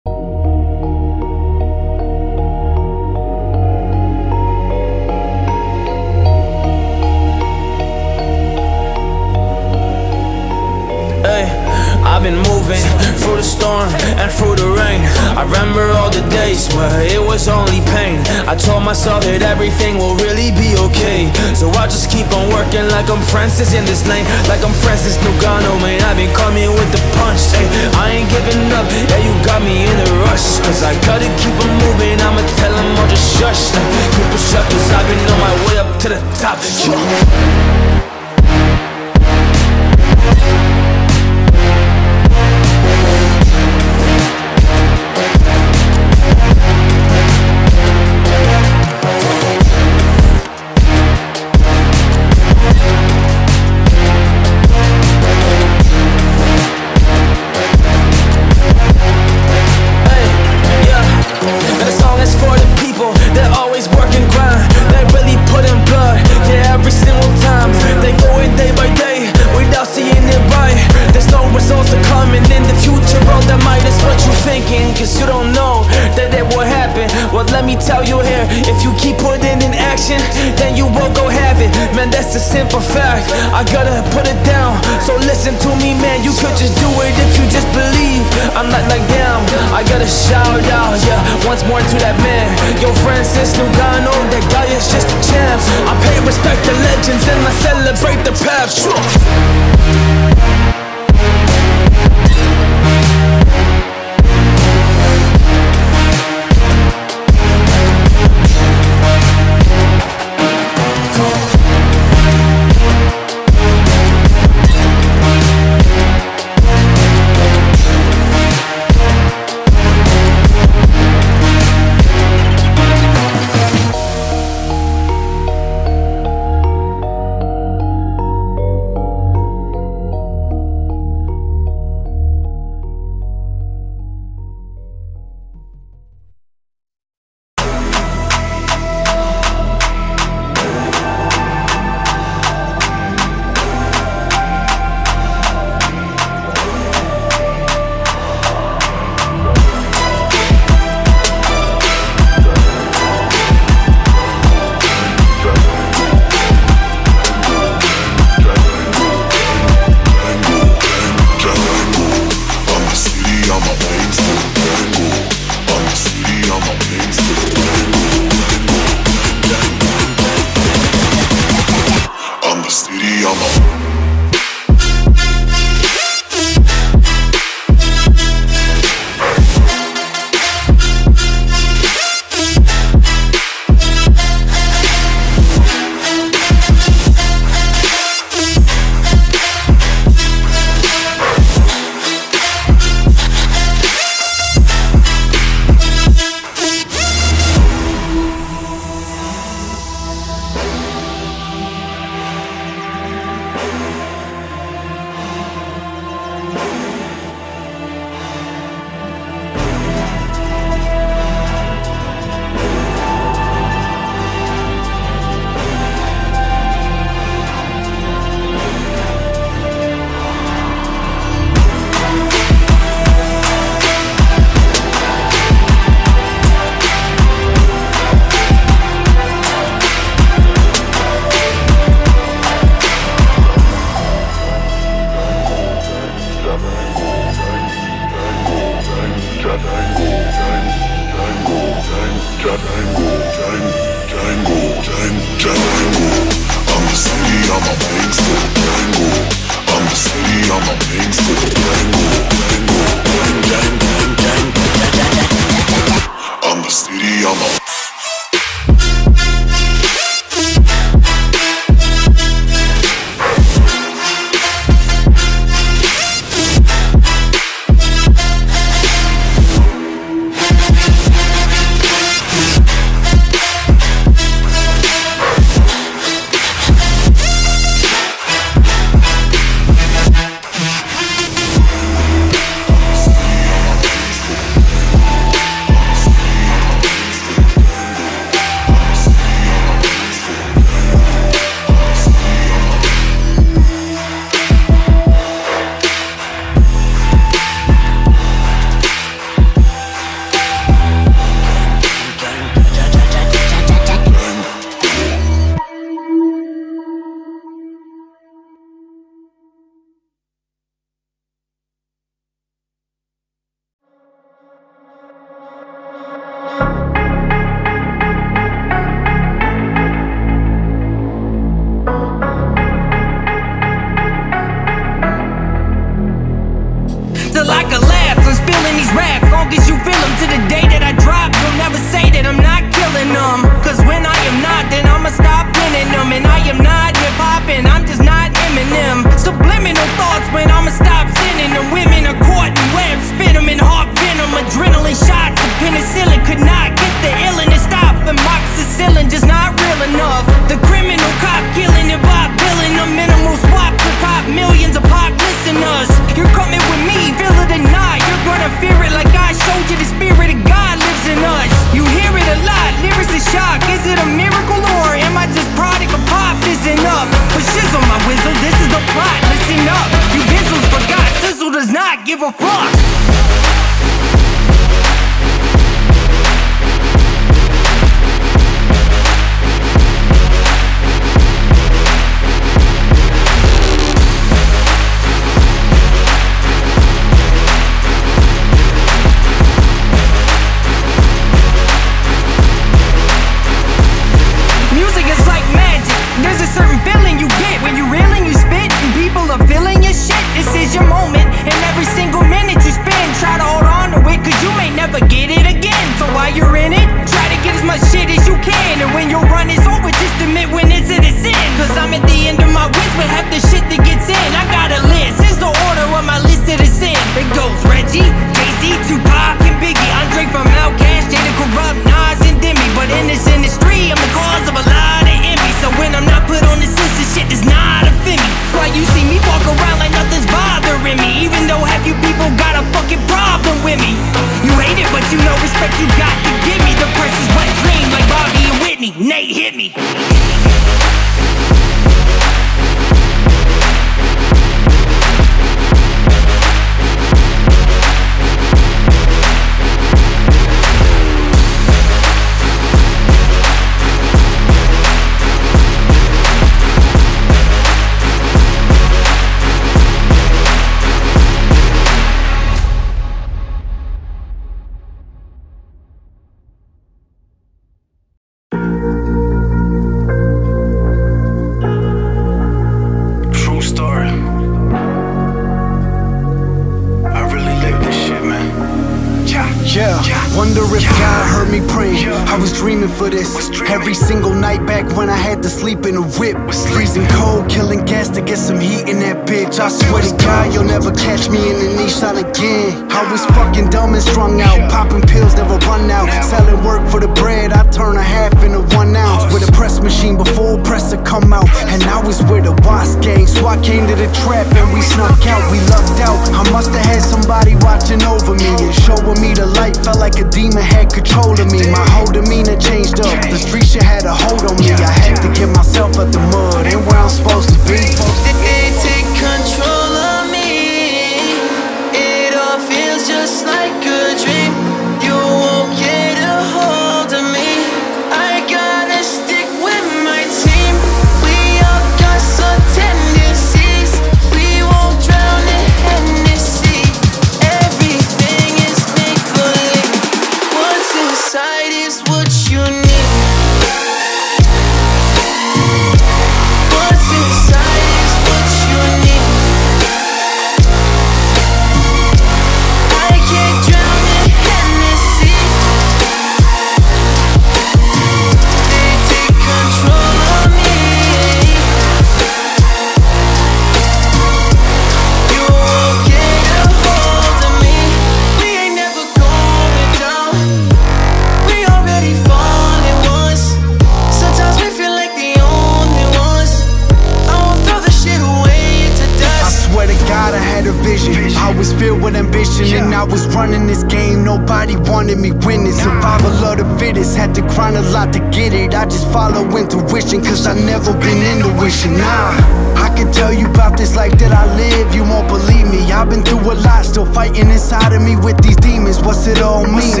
When I was running this game, nobody wanted me winning. Survival of the fittest, had to grind a lot to get it. I just follow intuition, cause I never been intuition. Nah, I can tell you about this life that I live, you won't believe me. I've been through a lot, still fighting inside of me with these demons. What's it all mean?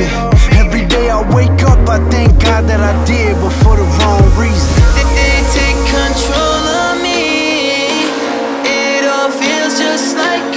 Every day I wake up, I thank God that I did, but for the wrong reason. They take control of me, it all feels just like